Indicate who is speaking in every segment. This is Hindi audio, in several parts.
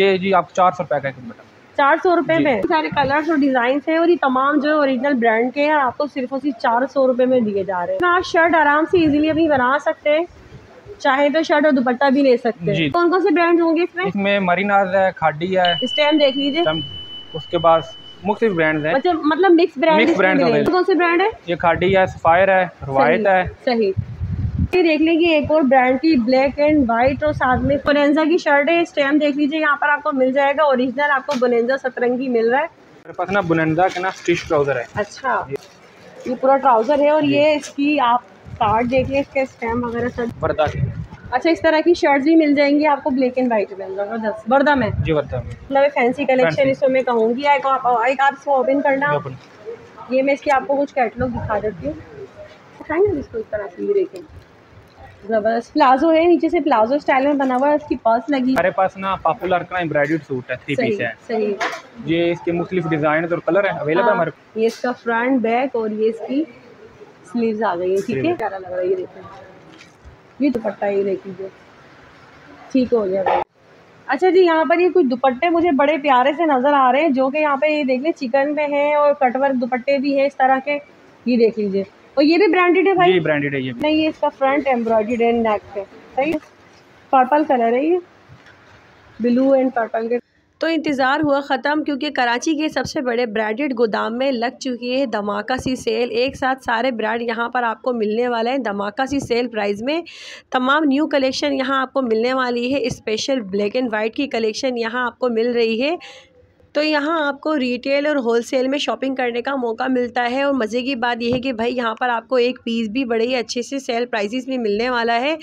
Speaker 1: ये जी आप चार सौ रुपये का एक बटन।
Speaker 2: चार सौ रुपये में। सारे कलर्स और डिज़ाइन हैं और ये तमाम जो ओरिजिनल ब्रांड के हैं आपको सिर्फ़ और सिर्फ़ चार सौ रुपये में दिए जा रहे हैं। आप शर्ट आराम से इजीली अपनी बना सकते हैं। चाहे तो शर्ट और दुपट्टा भी ले सकते हैं। कौन कौन से ब्रांड होंगे इसमें?
Speaker 1: इसमें मरीनाज है खाडी है।
Speaker 2: इस टाइम देख लीजिए।
Speaker 1: उसके बाद मुख्तलिफ़ ब्रांड है।
Speaker 2: मतलब मतलब मिक्स ब्रांड
Speaker 1: मिक्स ब्रांड
Speaker 2: कौन से ब्रांड है?
Speaker 1: ये खाडी है सफायर है रवायत है।
Speaker 2: सही। ये देख लीजिए एक और ब्रांड की ब्लैक एंड व्हाइट और साथ में बोनेंजा की शर्ट है। इस टाइम देख लीजिए यहाँ पर आपको मिल जाएगा। ओरिजिनल आपको बोनेंजा सतरंगी मिल रहा है।
Speaker 1: मेरे पास ना बोनेंजा का ना स्टिच ट्राउज़र है।
Speaker 2: अच्छा। ये पूरा ट्राउज़र है और ये इसकी आप कार्ड देख लीजिए इसके स्टैम्प वगैरह सब।
Speaker 1: बर्दा
Speaker 2: अच्छा इस तरह की शर्ट्स भी मिल जाएँगी आपको ब्लैक एंड व्हाइट में। ज़बरदस्त बर्दा में।
Speaker 1: जी बर्दा में।
Speaker 2: मतलब फैंसी कलेक्शन इसमें मैं कहूँगी। एक आप इसको ओपन करना। ये मैं इसकी आपको कुछ कैटलॉग दिखा देती हूँ। इसको इस तरह से देखें। ज़बरदस्त। प्लाजो है नीचे से प्लाजो स्टाइल में बना हुआ है इसकी पर्स लगी।
Speaker 1: हमारे पास ना पॉपुलर का एम्ब्रॉयडर्ड सूट है थ्री पीस है। सही। ये इसके मुख्तलिफ़ डिज़ाइन और कलर है अवेलेबल हाँ, हमारे
Speaker 2: ये इसका फ्रंट बैक और ये इसकी स्लीव्स आ गई है ठीक है? प्यारा लग रहा है ये देखो। ये दुपट्टा ये देख लीजिए। ठीक हो गया। अच्छा जी यहाँ पर ये कुछ दुपट्टे मुझे बड़े प्यारे से नज़र आ रहे हैं जो कि यहाँ पे ये देख लें चिकन में है और कटवर्क दुपट्टे भी है इस तरह के। ये देख लीजिए। और ये भी ब्रांडेड है भाई?
Speaker 1: ये ब्रांडेड है ये
Speaker 2: नहीं ये इसका फ्रंट एम्ब्रॉयडर्ड एंड नेक पे सही पर्पल कलर है ये। ब्लू एंड पर्पल के तो इंतज़ार हुआ ख़त्म क्योंकि कराची के सबसे बड़े ब्रांडेड गोदाम में लग चुकी है धमाका सी सेल एक साथ सारे ब्रांड यहाँ पर आपको मिलने वाले हैं। धमाका सी सेल प्राइस में तमाम न्यू कलेक्शन यहाँ आपको मिलने वाली है। स्पेशल ब्लैक एंड वाइट की कलेक्शन यहाँ आपको मिल रही है। तो यहाँ आपको रिटेल और होलसेल में शॉपिंग करने का मौका मिलता है और मज़े की बात यह है कि भाई यहाँ पर आपको एक पीस भी बड़े ही अच्छे से सेल प्राइसेस में मिलने वाला है।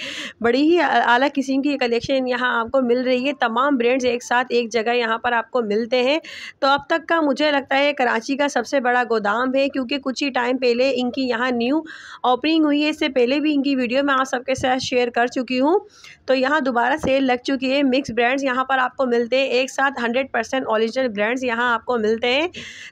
Speaker 2: बड़ी ही आला किस्म की कलेक्शन यहाँ आपको मिल रही है। तमाम ब्रांड्स एक साथ एक जगह यहाँ पर आपको मिलते हैं। तो अब तक का मुझे लगता है कराची का सबसे बड़ा गोदाम है क्योंकि कुछ ही टाइम पहले इनकी यहाँ न्यू ओपनिंग हुई है। इससे पहले भी इनकी वीडियो मैं आप सबके साथ शेयर कर चुकी हूँ। तो यहाँ दोबारा सेल लग चुकी है। मिक्स ब्रांड्स यहाँ पर आपको मिलते हैं। एक साथ हंड्रेड परसेंट ओरिजिनल ब्रांड्स यहाँ आपको मिलते हैं।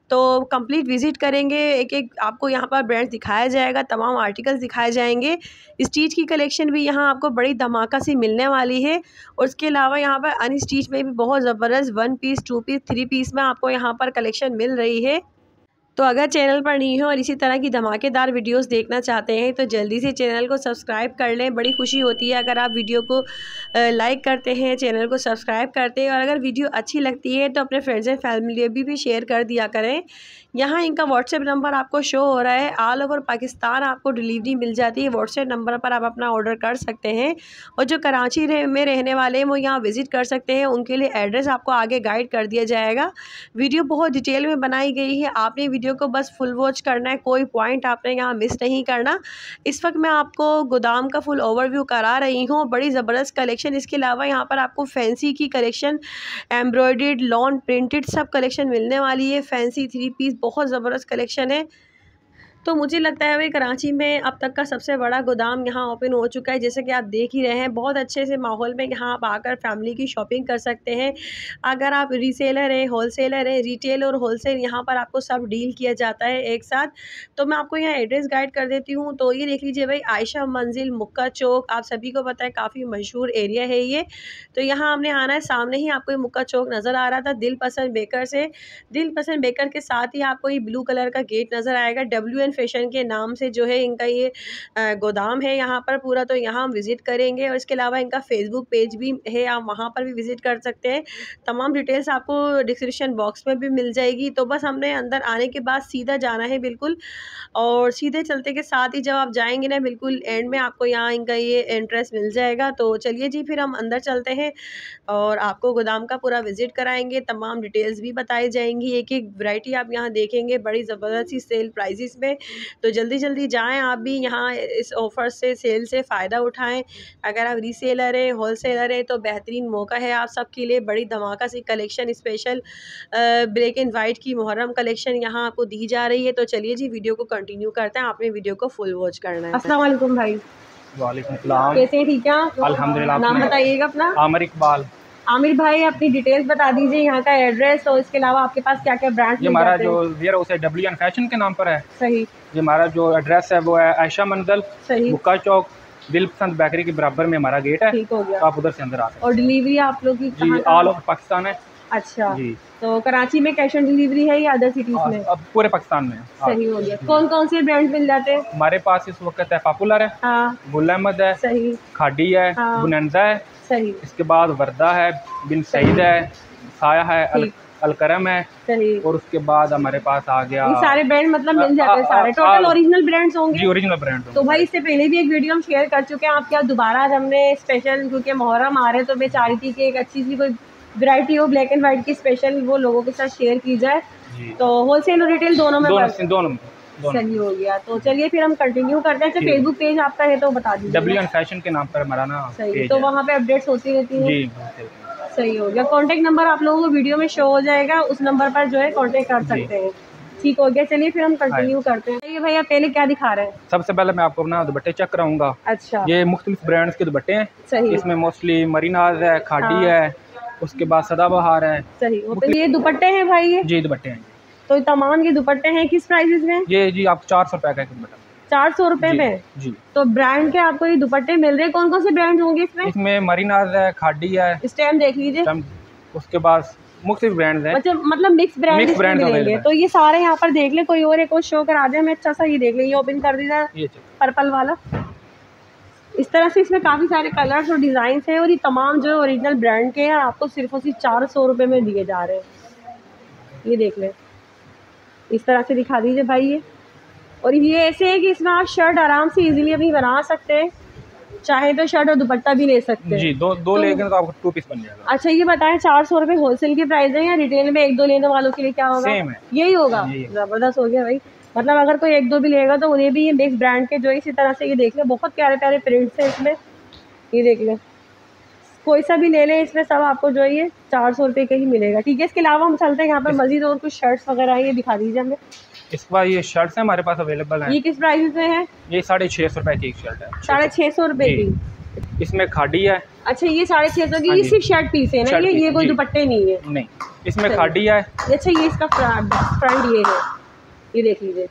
Speaker 2: तो कंप्लीट विज़िट करेंगे एक एक आपको यहाँ पर ब्रांड्स दिखाया जाएगा, तमाम आर्टिकल्स दिखाए जाएँगे। स्टीच की कलेक्शन भी यहाँ आपको बड़ी धमाका सी मिलने वाली है। और उसके अलावा यहाँ पर अन स्टीच में भी बहुत ज़बरदस्त one piece two piece three piece में आपको यहाँ पर कलेक्शन मिल रही है। तो अगर चैनल पर नहीं हो और इसी तरह की धमाकेदार वीडियोस देखना चाहते हैं तो जल्दी से चैनल को सब्सक्राइब कर लें। बड़ी खुशी होती है अगर आप वीडियो को लाइक करते हैं चैनल को सब्सक्राइब करते हैं और अगर वीडियो अच्छी लगती है तो अपने फ्रेंड्स एंड फैमिली भी, भी शेयर कर दिया करें। यहाँ इनका व्हाट्सएप नंबर आपको शो हो रहा है। ऑल ओवर पाकिस्तान आपको डिलीवरी मिल जाती है। व्हाट्सएप नंबर पर आप अपना ऑर्डर कर सकते हैं और जो कराची में रहने वाले हैं वो यहाँ विज़िट कर सकते हैं। उनके लिए एड्रेस आपको आगे गाइड कर दिया जाएगा। वीडियो बहुत डिटेल में बनाई गई है। आपने वीडियो को बस फुल वॉच करना है, कोई पॉइंट आपने यहाँ मिस नहीं करना। इस वक्त मैं आपको गोदाम का फुल ओवरव्यू करा रही हूँ, बड़ी ज़बरदस्त कलेक्शन। इसके अलावा यहाँ पर आपको फैंसी की कलेक्शन एम्ब्रॉयड लॉन, प्रिंटेड सब कलेक्शन मिलने वाली है। फैंसी थ्री पीस बहुत ज़बरदस्त कलेक्शन है। तो मुझे लगता है भाई कराची में अब तक का सबसे बड़ा गोदाम यहाँ ओपन हो चुका है, जैसे कि आप देख ही रहे हैं, बहुत अच्छे से माहौल में यहाँ आप आकर फैमिली की शॉपिंग कर सकते हैं। अगर आप रीसेलर हैं होलसेलर हैं रिटेल और होलसेल यहाँ पर आपको सब डील किया जाता है एक साथ। तो मैं आपको यहाँ एड्रेस गाइड कर देती हूँ तो ये देख लीजिए भाई, आयशा मंजिल, मुक्का चौक, आप सभी को पता है काफ़ी मशहूर एरिया है ये। तो यहाँ हमने आना है, सामने ही आपको ये मुक्का चौक नज़र आ रहा था दिल पसंद बेकर से दिल पसंद बेकर के साथ ही आपको ये ब्लू कलर का गेट नज़र आएगा डब्ल्यू एन फ़ैशन के नाम से जो है इनका ये गोदाम है यहाँ पर पूरा तो यहाँ हम विज़िट करेंगे और इसके अलावा इनका फेसबुक पेज भी है, आप वहाँ पर भी विज़िट कर सकते हैं। तमाम डिटेल्स आपको डिस्क्रिप्शन बॉक्स में भी मिल जाएगी। तो बस हमने अंदर आने के बाद सीधा जाना है बिल्कुल और सीधे चलते के साथ ही जब आप जाएँगे ना, बिल्कुल एंड में आपको यहाँ इनका ये एंट्रेंस मिल जाएगा। तो चलिए जी, फिर हम अंदर चलते हैं और आपको गोदाम का पूरा विज़िट कराएँगे। तमाम डिटेल्स भी बताई जाएँगी। एक एक वैरायटी आप यहाँ देखेंगे, बड़ी ज़बरदस्त सेल प्राइजेस में। तो जल्दी जल्दी जाएँ आप भी यहाँ इस ऑफ़र से सेल से फ़ायदा उठाएँ। अगर आप रीसेलर हैं होलसेलर हैं तो बेहतरीन मौका है आप सबके लिए। बड़ी धमाका सी collection special black and white की मुहर्रम कलेक्शन यहाँ आपको दी जा रही है। तो चलिए जी वीडियो को कंटिन्यू करते हैं। आपने वीडियो को फुल वॉच करना है। असल भाई।
Speaker 1: वालेकुम
Speaker 2: कैसे ठीक है
Speaker 1: अल्हम्दुलिल्लाह
Speaker 2: नाम बताइएगा अपना।
Speaker 1: आमिर इकबाल।
Speaker 2: आमिर भाई अपनी डिटेल्स बता दीजिए यहाँ का एड्रेस और इसके अलावा आपके पास क्या क्या ब्रांड
Speaker 1: ये हमारा जो वेयर हाउस है डब्ल्यू एन फ़ैशन के नाम पर है।
Speaker 2: सही।
Speaker 1: ये हमारा जो एड्रेस है वो है आयशा मंदल
Speaker 2: सही।
Speaker 1: बुक्का चौक दिल पसंद बेकरी के बराबर में हमारा गेट है।
Speaker 2: ठीक हो गया।
Speaker 1: तो आप उधर से अंदर आ सकते
Speaker 2: और डिलीवरी आप लोग की
Speaker 1: जी? ऑल ओवर पाकिस्तान है।
Speaker 2: अच्छा।
Speaker 1: जी।
Speaker 2: तो कराची में कैश ऑन डिलीवरी है या अदर सिटीज़ में?
Speaker 1: अब पूरे पाकिस्तान में। हाँ।
Speaker 2: सही हो गया। कौन कौन से ब्रांड मिल जाते हैं?
Speaker 1: हमारे पास इस वक्त है पॉपुलर है
Speaker 2: हाँ।
Speaker 1: गुल अहमद है
Speaker 2: सही।
Speaker 1: खाडी है
Speaker 2: हाँ।
Speaker 1: बुनंदा है
Speaker 2: सही।
Speaker 1: इसके बाद वर्दा है बिन सईद है साया है अल, अलकरम है
Speaker 2: सही।
Speaker 1: और उसके बाद हमारे पास आ गया
Speaker 2: ये सारे ब्रांड मतलब मिल जाते हैं सारे टोटल ओरिजिनल ब्रांड्स
Speaker 1: जी
Speaker 2: होंगे
Speaker 1: ओरिजिनल ब्रांड
Speaker 2: तो भाई इससे पहले भी एक वीडियो हम शेयर कर चुके हैं आपके यहाँ दोबारा आज हमने स्पेशल क्योंकि मुहर्रम आ रहे हैं तो मैं चाह रही थी कि एक अच्छी सी कोई वैरायटी हो ब्लैक एंड व्हाइट की स्पेशल वो लोगों के साथ शेयर की जाए।
Speaker 1: जी।
Speaker 2: तो होलसेल और रिटेल दोनों में
Speaker 1: दोनों दोनों
Speaker 2: सही हो गया। तो चलिए फिर हम कंटिन्यू करते हैं। अच्छा फेसबुक पेज आपका है तो बता
Speaker 1: डब्ल्यू
Speaker 2: दीजिए
Speaker 1: एन फ़ैशन के नाम पर हमारा ना
Speaker 2: सही तो वहाँ पे अपडेट्स होती रहती हैं। सही हो गया। कांटेक्ट नंबर आप लोगों को वीडियो में शो हो जाएगा। उस नंबर पर जो है कांटेक्ट कर सकते हैं। ठीक हो गया। चलिए फिर हम कंटिन्यू करते हैं। ये भैया पहले क्या दिखा रहे हैं?
Speaker 1: सबसे पहले मैं आपको अपना दुपट्टे चेक कराऊँगा।
Speaker 2: अच्छा।
Speaker 1: ये मुख्तलिफ़ ब्रांड्स के दुपट्टे हैं।
Speaker 2: सही।
Speaker 1: इसमें मोस्टली मरीनाज है खाडी
Speaker 2: हाँ।
Speaker 1: है उसके बाद सदाबहार है।
Speaker 2: सही। ये दुपट्टे हैं भाई ये?
Speaker 1: जी दुपट्टे हैं।
Speaker 2: तो तमाम ये दुपट्टे हैं किस प्राइसेस में?
Speaker 1: ये जी आपको चार सौ रुपये का एक दुपट्टा।
Speaker 2: चार सौ रुपए में?
Speaker 1: जी।
Speaker 2: तो ब्रांड के आपको ये दुपट्टे मिल रहे हैं? कौन कौन से ब्रांड होंगे इसमें?
Speaker 1: इसमें मरीनाज है खाडी है।
Speaker 2: इस टाइम देख लीजिए।
Speaker 1: उसके बाद मुख्तलिफ़ ब्रांड्स हैं।
Speaker 2: मतलब मतलब मिक्स ब्रांड
Speaker 1: Mix brand
Speaker 2: मिलेंगे। तो ये सारे यहाँ पर देख ले कोई और एक और शो करा दे हमें अच्छा सा ये देख ले ये ओपन कर दीजिए पर्पल वाला। इस तरह से इसमें काफ़ी सारे कलर्स और डिज़ाइन हैं और ये तमाम जो ओरिजिनल ब्रांड के हैं आपको सिर्फ़ और सिर्फ़ चार सौ रुपये में दिए जा रहे हैं। ये देख लें। इस तरह से दिखा दीजिए भाई ये। और ये ऐसे है कि इसमें आप शर्ट आराम से इजीली अपनी बना सकते हैं। चाहे तो शर्ट और दुपट्टा भी ले सकते हैं।
Speaker 1: जी दो दो
Speaker 2: तो-
Speaker 1: लेंगे तो आपको टू पीस बन जाएगा।
Speaker 2: अच्छा ये बताएँ चार सौ रुपये होलसेल की प्राइस है या रिटेल में एक दो लेने वालों के लिए क्या होगा?
Speaker 1: सेम है।
Speaker 2: यही होगा? ज़बरदस्त हो गया भाई। मतलब अगर कोई एक दो भी लेगा तो उन्हें भी ये मिक्स ब्रांड के जो इसी तरह से ये देख ले। बहुत प्यारे प्यारे प्रिंट्स हैं इसमें। ये देख ले। कोई सा भी ले लें इसमें सब आपको जो है ये चार सौ रुपये का ही मिलेगा। ठीक है इसके अलावा हम चलते हैं यहाँ पर मजीद और कुछ शर्ट्स वगैरह ये दिखा दीजिए हमें।
Speaker 1: इसके बाद ये शर्ट्स हैं हमारे पास अवेलेबल हैं।
Speaker 2: ये किस प्राइस में है?
Speaker 1: ये साढ़े छः सौ रुपये की एक शर्ट है।
Speaker 2: साढ़े छः सौ रुपये की।
Speaker 1: इसमें खाडी है।
Speaker 2: अच्छा ये साढ़े छः सौ की
Speaker 1: हाँ
Speaker 2: ये सिर्फ़ शर्ट पीस है ना ये? ये कोई दुपट्टे नहीं है।
Speaker 1: नहीं इसमें खाडी है।
Speaker 2: अच्छा ये इसका फ्रंट ये है। ये देख लीजिए।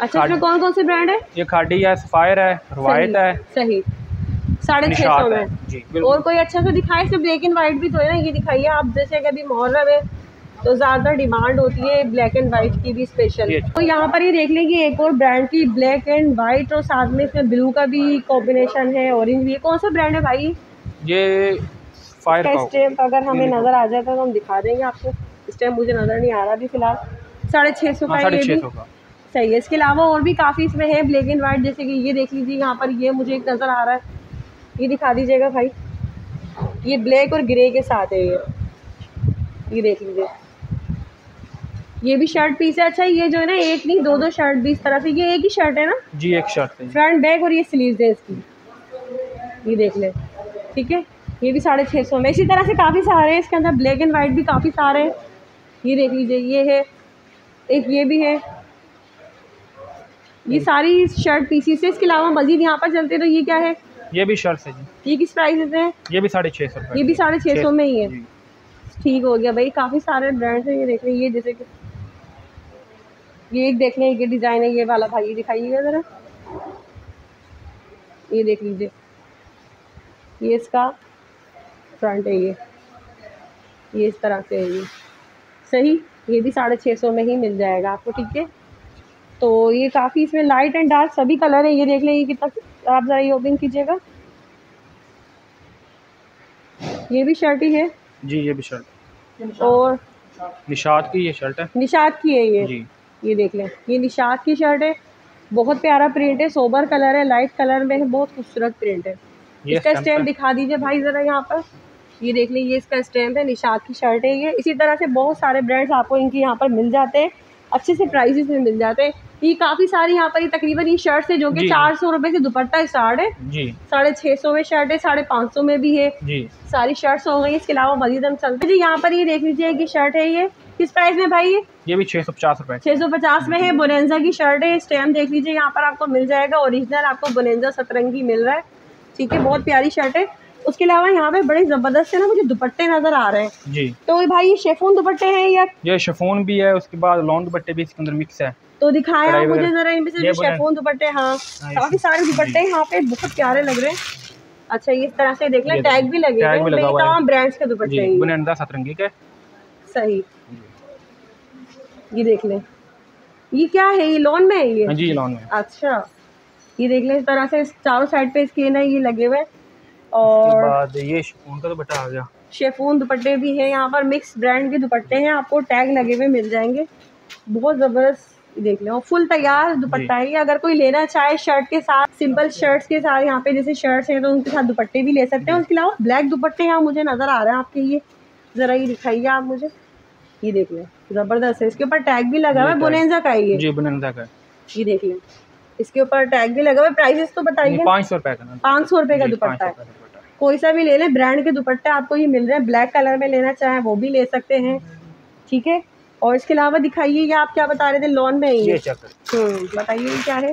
Speaker 2: अच्छा इसमें कौन कौन से ब्रांड है?
Speaker 1: ये खाडी है सफायर है रवायत है।
Speaker 2: सही। साढ़े छः सौ में। और कोई अच्छा सा दिखाए सिर्फ़ ब्लैक एंड वाइट भी तो है ना ये दिखाइए आप जैसे कि अभी मुहर्रम है तो ज़्यादा डिमांड होती है ब्लैक एंड वाइट की भी स्पेशल तो यहाँ पर ये देख लें कि एक और ब्रांड की ब्लैक एंड वाइट और साथ में इसमें ब्लू का भी कॉम्बिनेशन है ऑरेंज भी है। कौन सा ब्रांड है भाई?
Speaker 1: ये फायर
Speaker 2: अगर हमें नज़र आ जाता तो हम दिखा देंगे आपको। स्टैम्प मुझे नज़र नहीं आ रहा अभी फ़िलहाल। साढ़े छः सौ
Speaker 1: हाँ
Speaker 2: का ये भी सही है। इसके अलावा और भी काफ़ी इसमें है ब्लैक एंड वाइट जैसे कि ये देख लीजिए यहाँ पर ये मुझे एक नज़र आ रहा है। ये दिखा दीजिएगा भाई। ये ब्लैक और ग्रे के साथ है ये। ये देख लीजिए। ये भी शर्ट पीस है। अच्छा ये जो है ना एक नहीं दो दो शर्ट भी इस तरह से। ये एक ही शर्ट है ना?
Speaker 1: जी एक शर्ट है।
Speaker 2: फ्रंट बैक और ये स्लीव्स है इसकी। ये देख ले। ठीक है? ये भी साढ़े छः सौ में। इसी तरह से काफ़ी सारे हैं। इसके अंदर ब्लैक एंड वाइट भी काफ़ी सारे हैं। ये देख लीजिए ये है। एक ये भी है। ये सारी शर्ट पीसीस है। इसके अलावा मजीद यहाँ पर चलते तो ये क्या है?
Speaker 1: ये भी शर्ट है जी।
Speaker 2: ये किस प्राइस है?
Speaker 1: ये भी साढ़े छः सौ
Speaker 2: ये भी साढ़े छः सौ में ही है। ठीक हो गया भाई काफ़ी सारे ब्रांड्स हैं ये देख लें ये जैसे कि ये एक देख लें ये डिज़ाइन है ये वाला भाई ये दिखाइएगा ज़रा। ये देख लीजिए। ये इसका फ्रंट है ये। ये इस तरह से है ये। सही? ये भी साढ़े छः सौ में ही मिल जाएगा आपको ठीक है? तो ये काफ़ी इसमें लाइट एंड डार्क सभी कलर है ये देख लें ये कितना आप ज़रा ये ओपन कीजिएगा। ये भी शर्ट ही है।
Speaker 1: जी ये भी शर्ट।
Speaker 2: और
Speaker 1: निशात की ये शर्ट है।
Speaker 2: निशात की है ये।
Speaker 1: जी।
Speaker 2: ये देख लें। ये निशात की शर्ट है। बहुत प्यारा प्रिंट है सोबर कलर है लाइट कलर में है बहुत खूबसूरत प्रिंट है। इसका स्टैम्प दिखा दीजिए भाई ज़रा यहाँ पर। ये देख लें ये इसका स्टैम्प है निशात की शर्ट है ये। इसी तरह से बहुत सारे ब्रांड्स आपको इनके यहाँ पर मिल जाते हैं। अच्छे से प्राइसेस में मिल जाते हैं। ये काफ़ी सारी यहाँ पर ये तकरीबन ये शर्ट है जो कि चार सौ रुपये से दुपट्टा स्टार्ट है साढ़े छः सौ में शर्ट है साढ़े पाँच सौ में भी है।
Speaker 1: जी।
Speaker 2: सारी शर्ट्स हो गई इसके अलावा मजीद हम चलते जी यहाँ पर ये देख लीजिए कि शर्ट है ये। किस प्राइस में भाई ये?
Speaker 1: ये भी छः सौ पचास रुपये
Speaker 2: छः सौ पचास में है बोनेंजा की शर्ट है। स्टैम्प देख लीजिए यहाँ पर आपको मिल जाएगा। ओरिजिनल आपको बोनेंजा सतरंगी मिल रहा है। ठीक है बहुत प्यारी शर्ट है। उसके अलावा यहाँ पे बड़े ज़बरदस्त है ना मुझे दुपट्टे नज़र आ रहे हैं।
Speaker 1: जी।
Speaker 2: तो भाई ये शेफून दुपट्टे हैं या
Speaker 1: ये शिफोन भी है उसके बाद लॉन्ग दुपट्टे भी इसके अंदर मिक्स है।
Speaker 2: तो
Speaker 1: दिखाया
Speaker 2: मुझे जरा इनमें से शेफोन दुपट्टे हाँ।
Speaker 1: हाँ,
Speaker 2: काफ़ी सारे दुपट्टे यहाँ पे बहुत प्यारे लग रहे हैं। अच्छा ये इस तरह से देख लें टैग भी लगे हैं। ये तमाम ब्रांड्स के दुपट्टे हैं ये।
Speaker 1: सतरंगी के।
Speaker 2: सही। ये देख लें। ये क्या है? ये लॉन में है ये?
Speaker 1: हाँ जी लॉन में
Speaker 2: अच्छा। ये देख लें इस तरह से चारों साइड पे इसके ना ये लगे हुए और
Speaker 1: बाद ये उनका तो बटा आ गया।
Speaker 2: शेफून दुपट्टे भी हैं। यहाँ पर मिक्स ब्रांड के दुपट्टे हैं। आपको टैग लगे हुए मिल जाएँगे। बहुत ज़बरदस्त देख लें। और फुल तैयार दुपट्टा है ये अगर कोई लेना चाहे शर्ट के साथ सिंपल शर्ट्स के साथ यहाँ पे जैसे शर्ट्स हैं तो उनके साथ दुपट्टे भी ले सकते हैं। उसके अलावा ब्लैक दुपट्टे यहाँ मुझे नज़र आ रहे हैं आपके ये ज़रा ये दिखाइए आप मुझे। ये देख लें। ज़बरदस्त है। इसके ऊपर टैग भी लगा हुआ है।
Speaker 1: ये
Speaker 2: का ही है
Speaker 1: जी बुनियादा का
Speaker 2: ये देख लें। इसके ऊपर टैग भी लगा हुआ है। प्राइसेस तो बताइए।
Speaker 1: पाँच सौ रुपए का
Speaker 2: पाँच सौ रुपये
Speaker 1: रुपए का दुपट्टा है।
Speaker 2: कोई सा भी ले लें। ब्रांड के दुपट्टे आपको ये मिल रहे हैं। ब्लैक कलर में लेना चाहें वो भी ले सकते हैं। ठीक है? और इसके अलावा दिखाइए ये आप क्या बता रहे थे लॉन में है
Speaker 1: ये?
Speaker 2: हम्म बताइए ये क्या है?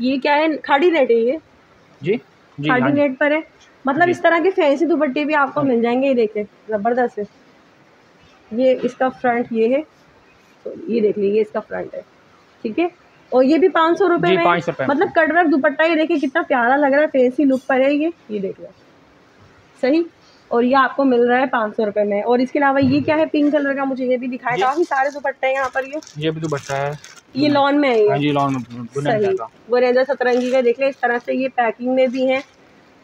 Speaker 2: ये क्या है? खाड़ी नेट है ये?
Speaker 1: जी जी
Speaker 2: खाड़ी
Speaker 1: हाँ जी।
Speaker 2: नेट पर है? मतलब इस तरह के फैंसी दुपट्टे भी आपको मिल जाएँगे ये देखें ज़बरदस्त है। ये इसका फ्रंट ये है तो ये देख लीजिए इसका फ्रंट है ठीक है? और ये भी पाँच सौ रुपये
Speaker 1: जी,
Speaker 2: में
Speaker 1: 500 में।
Speaker 2: मतलब कटवर्क दुपट्टा ये देखिए कितना प्यारा लग रहा है फैंसी लुक पर है ये ये देख लो। सही? और ये आपको मिल रहा है पाँच सौ रुपये में। और इसके अलावा ये क्या है? पिंक कलर का मुझे ये भी दिखाया काफ़ी सारे दुपट्टे हैं यहाँ पर ये।
Speaker 1: ये भी दुपट्टा है।
Speaker 2: ये लॉन में है
Speaker 1: हाँ
Speaker 2: ये
Speaker 1: लॉन में
Speaker 2: गोरेंजा सतरंगी का देख ले इस तरह से ये पैकिंग में भी हैं।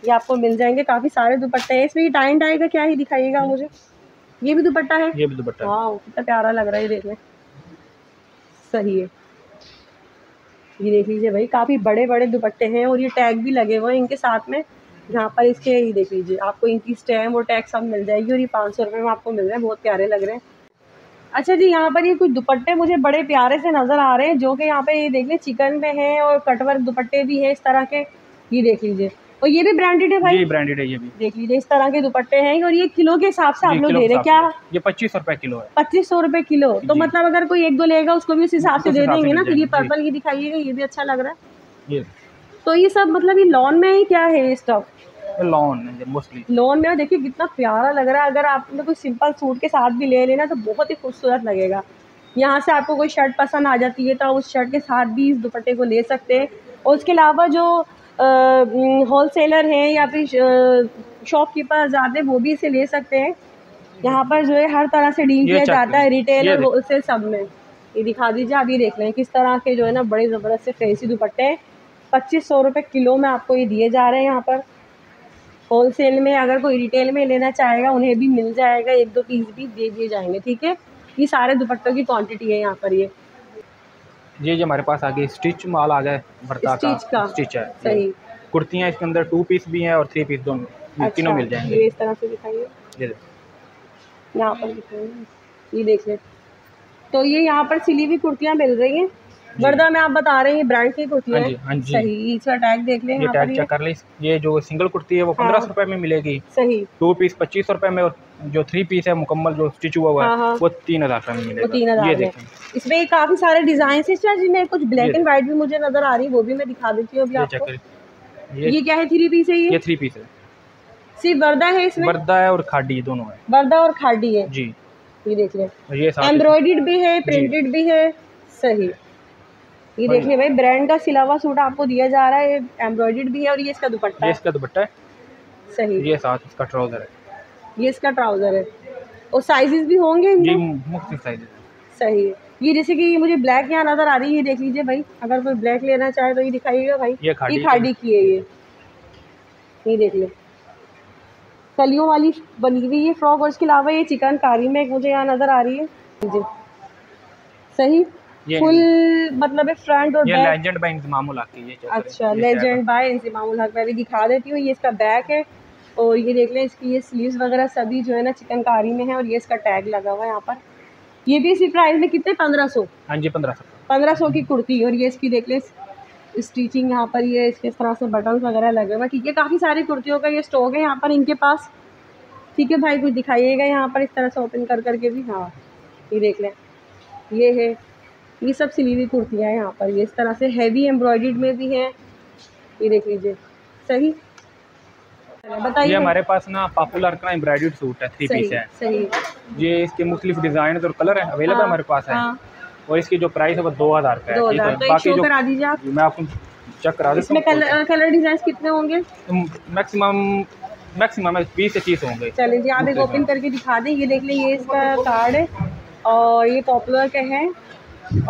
Speaker 2: ये आपको मिल जाएँगे। काफ़ी सारे दुपट्टे हैं। इसमें ये एंड टाई का क्या ही दिखाइएगा मुझे। ये भी दुपट्टा है?
Speaker 1: ये भी दुपट्टा है।
Speaker 2: वाह कितना प्यारा लग रहा है ये देखने। सही है। ये देख लीजिए भाई काफ़ी बड़े बड़े दुपट्टे हैं और ये टैग भी लगे हुए हैं इनके साथ में। यहाँ पर इसके ये देख लीजिए आपको इनकी स्टैम्प और टैग सब मिल जाएगी और ये पाँच सौ रुपये में आपको मिल रहे हैं बहुत प्यारे लग रहे हैं। अच्छा जी यहाँ पर ये कुछ दुपट्टे मुझे बड़े प्यारे से नज़र आ रहे हैं जो कि यहाँ पे ये देख लें चिकन में है और कटवर्क दुपट्टे भी हैं इस तरह के ये देख लीजिए। और ये भी ब्रांडेड है भाई?
Speaker 1: ये ब्रांडेड है ये भी।
Speaker 2: देख लीजिए इस तरह के दुपट्टे हैं और ये किलो के हिसाब से आप लोग दे रहे हैं क्या?
Speaker 1: ये पच्चीस सौ रुपए किलो है।
Speaker 2: पच्चीस सौ रुपये किलो। तो मतलब अगर कोई एक दो लेगा उसको भी उस हिसाब से दे देंगे ना फिर ये
Speaker 1: जाएँगे, जी।
Speaker 2: पर्पल की दिखाइएगा ये भी अच्छा लग रहा है।
Speaker 1: ये
Speaker 2: तो ये सब मतलब ये लॉन में ही क्या है ये स्टफ़
Speaker 1: लॉन है मोस्टली
Speaker 2: लॉन में देखिए कितना प्यारा लग रहा है। अगर आपने कोई सिंपल सूट के साथ भी ले लेना तो बहुत ही खूबसूरत लगेगा। यहाँ से आपको कोई शर्ट पसंद आ जाती है तो उस शर्ट के साथ भी इस दुपट्टे को ले सकते हैं। और उसके अलावा जो होल सेलर हैं या फिर शॉपकीपर ज़्यादा वो भी इसे ले सकते हैं। यहाँ पर जो है हर तरह से डील किया जाता है रिटेल और
Speaker 1: देखो।
Speaker 2: होलसेल सब में। ये दिखा दीजिए आप ये देख लें किस तरह के जो है ना बड़े ज़बरदस्त से फैंसी दुपट्टे हैं। पच्चीस सौ रुपये किलो में आपको ये दिए जा रहे हैं यहाँ पर। होलसेल में अगर कोई रिटेल में लेना चाहेगा उन्हें भी मिल जाएगा एक दो पीस भी दे दिए जाएँगे ठीक है? ये सारे दुपट्टों की क्वांटिटी है यहाँ पर ये।
Speaker 1: ये जो हमारे पास आगे स्टिच माल आ गया भरता
Speaker 2: स्टिच का
Speaker 1: स्टिच है
Speaker 2: सही।
Speaker 1: कुर्तियाँ इसके अंदर टू पीस भी हैं और थ्री पीस दोनों ये तीनों मिल
Speaker 2: अच्छा,
Speaker 1: जाएँगे।
Speaker 2: ये इस तरह से दिखाइए।
Speaker 1: ये
Speaker 2: यहाँ पर दिखाइए। ये देख लें। तो ये यहाँ पर सिली हुई कुर्तियाँ मिल रही हैं। वर्दा में आप बता रहे हैं ये ब्रांड की कुर्तियाँ
Speaker 1: हाँ
Speaker 2: हाँ?
Speaker 1: जी।
Speaker 2: सही इसका टैग देख लें
Speaker 1: ये टैग चेक कर ली। ये जो सिंगल कुर्ती है वो
Speaker 2: हाँ।
Speaker 1: पंद्रह सौ रुपये में मिलेगी।
Speaker 2: सही।
Speaker 1: टू पीस पच्चीस सौ रुपये में और जो थ्री पीस है मुकम्मल जो स्टिच हुआ हुआ
Speaker 2: हाँ, हाँ।
Speaker 1: वो तीन हज़ार रुपये में मिलेगा।
Speaker 2: तीन हज़ार
Speaker 1: ये देखें।
Speaker 2: इसमें काफ़ी सारे डिज़ाइन है कुछ ब्लैक एंड व्हाइट भी मुझे नज़र आ रही है वो भी मैं दिखा देती हूँ अभी
Speaker 1: ये
Speaker 2: आपको।
Speaker 1: ये
Speaker 2: ये क्या है थ्री पीस है ये?
Speaker 1: थ्री पीस है।
Speaker 2: सिर्फ़ वर्दा है इसमें?
Speaker 1: वर्दा है और खाडी दोनों है।
Speaker 2: वर्दा और खाडी है।
Speaker 1: जी।
Speaker 2: ये देख लें। एम्ब्रॉयडर्ड भी है प्रिंटेड भी है सही। ये देखिए भाई ब्रांड का सिलावा सूट आपको दिया जा रहा है एम्ब्रॉयडर्ड भी है और ये इसका दुपट्टा
Speaker 1: ये
Speaker 2: है।
Speaker 1: इसका दुपट्टा है।
Speaker 2: सही।
Speaker 1: ये साथ इसका ट्राउज़र है।
Speaker 2: ये इसका ट्राउज़र है। और साइजेस भी होंगे सही है। ये जैसे कि ये मुझे ब्लैक यहाँ नज़र आ रही है ये देख लीजिए भाई। अगर कोई ब्लैक लेना चाहे तो ये दिखाइएगा भाई।
Speaker 1: ये खाड़ी
Speaker 2: ये खाड़ी की है ये। ये देख ले। कलियों वाली बनी हुई ये फ्रॉक और इसके अलावा ये चिकनकारी में एक मुझे यहाँ नज़र आ रही है। जी। सही? फुल मतलब फ्रंट और
Speaker 1: ये लेजेंड बाय इंतजामुल आके ये
Speaker 2: अच्छा लेजेंड बाय इंतजामुल हक मैं भी दिखा देती हूँ। ये इसका बैक है और ये देख लें इसकी ये स्लीव्स वगैरह सभी जो है ना चिकनकारी में है और ये इसका टैग लगा हुआ है यहाँ पर। ये भी इसी प्राइस में कितने? पंद्रह सौ।
Speaker 1: हाँ जी पंद्रह सौ।
Speaker 2: पंद्रह सौ की कुर्ती और ये इसकी देख लें स्टिचिंग यहाँ पर ये इसके इस तरह से बटन वगैरह लगे हुए हैं। ठीक है काफ़ी सारी कुर्तियों का ये स्टॉक है यहाँ पर इनके पास। ठीक है भाई कुछ दिखाइएगा यहाँ पर इस तरह से ओपन कर करके भी। हाँ ये देख लें। ये है ये सब सिली हुई कुर्तियाँ हैं यहाँ पर। ये इस तरह से हैवी एम्ब्रॉयडर्ड में भी हैं। ये देख लीजिए। सही?
Speaker 1: ये
Speaker 2: बताइए।
Speaker 1: हमारे पास ना पॉपुलर का एम्ब्रॉयडर्ड सूट है थ्री पीस है।
Speaker 2: सही।
Speaker 1: ये इसके मुख्तलिफ़ डिज़ाइन और कलर है अवेलेबल हमारे पास है।
Speaker 2: हाँ।
Speaker 1: और इसकी जो प्राइस है वो दो हज़ार का
Speaker 2: दो हज़ार। तो
Speaker 1: बाकी जो
Speaker 2: करा दीजिए आप।
Speaker 1: मैं आपको चेक करा देता
Speaker 2: इसमें कलर कलर डिज़ाइन कितने होंगे?
Speaker 1: मैक्सिमम मैक्सिमम बीस से तीस होंगे।
Speaker 2: चलिए जी आप एक ओपन करके दिखा दें। ये देख लें ये इसका कार्ड है और ये पॉपुलर का है।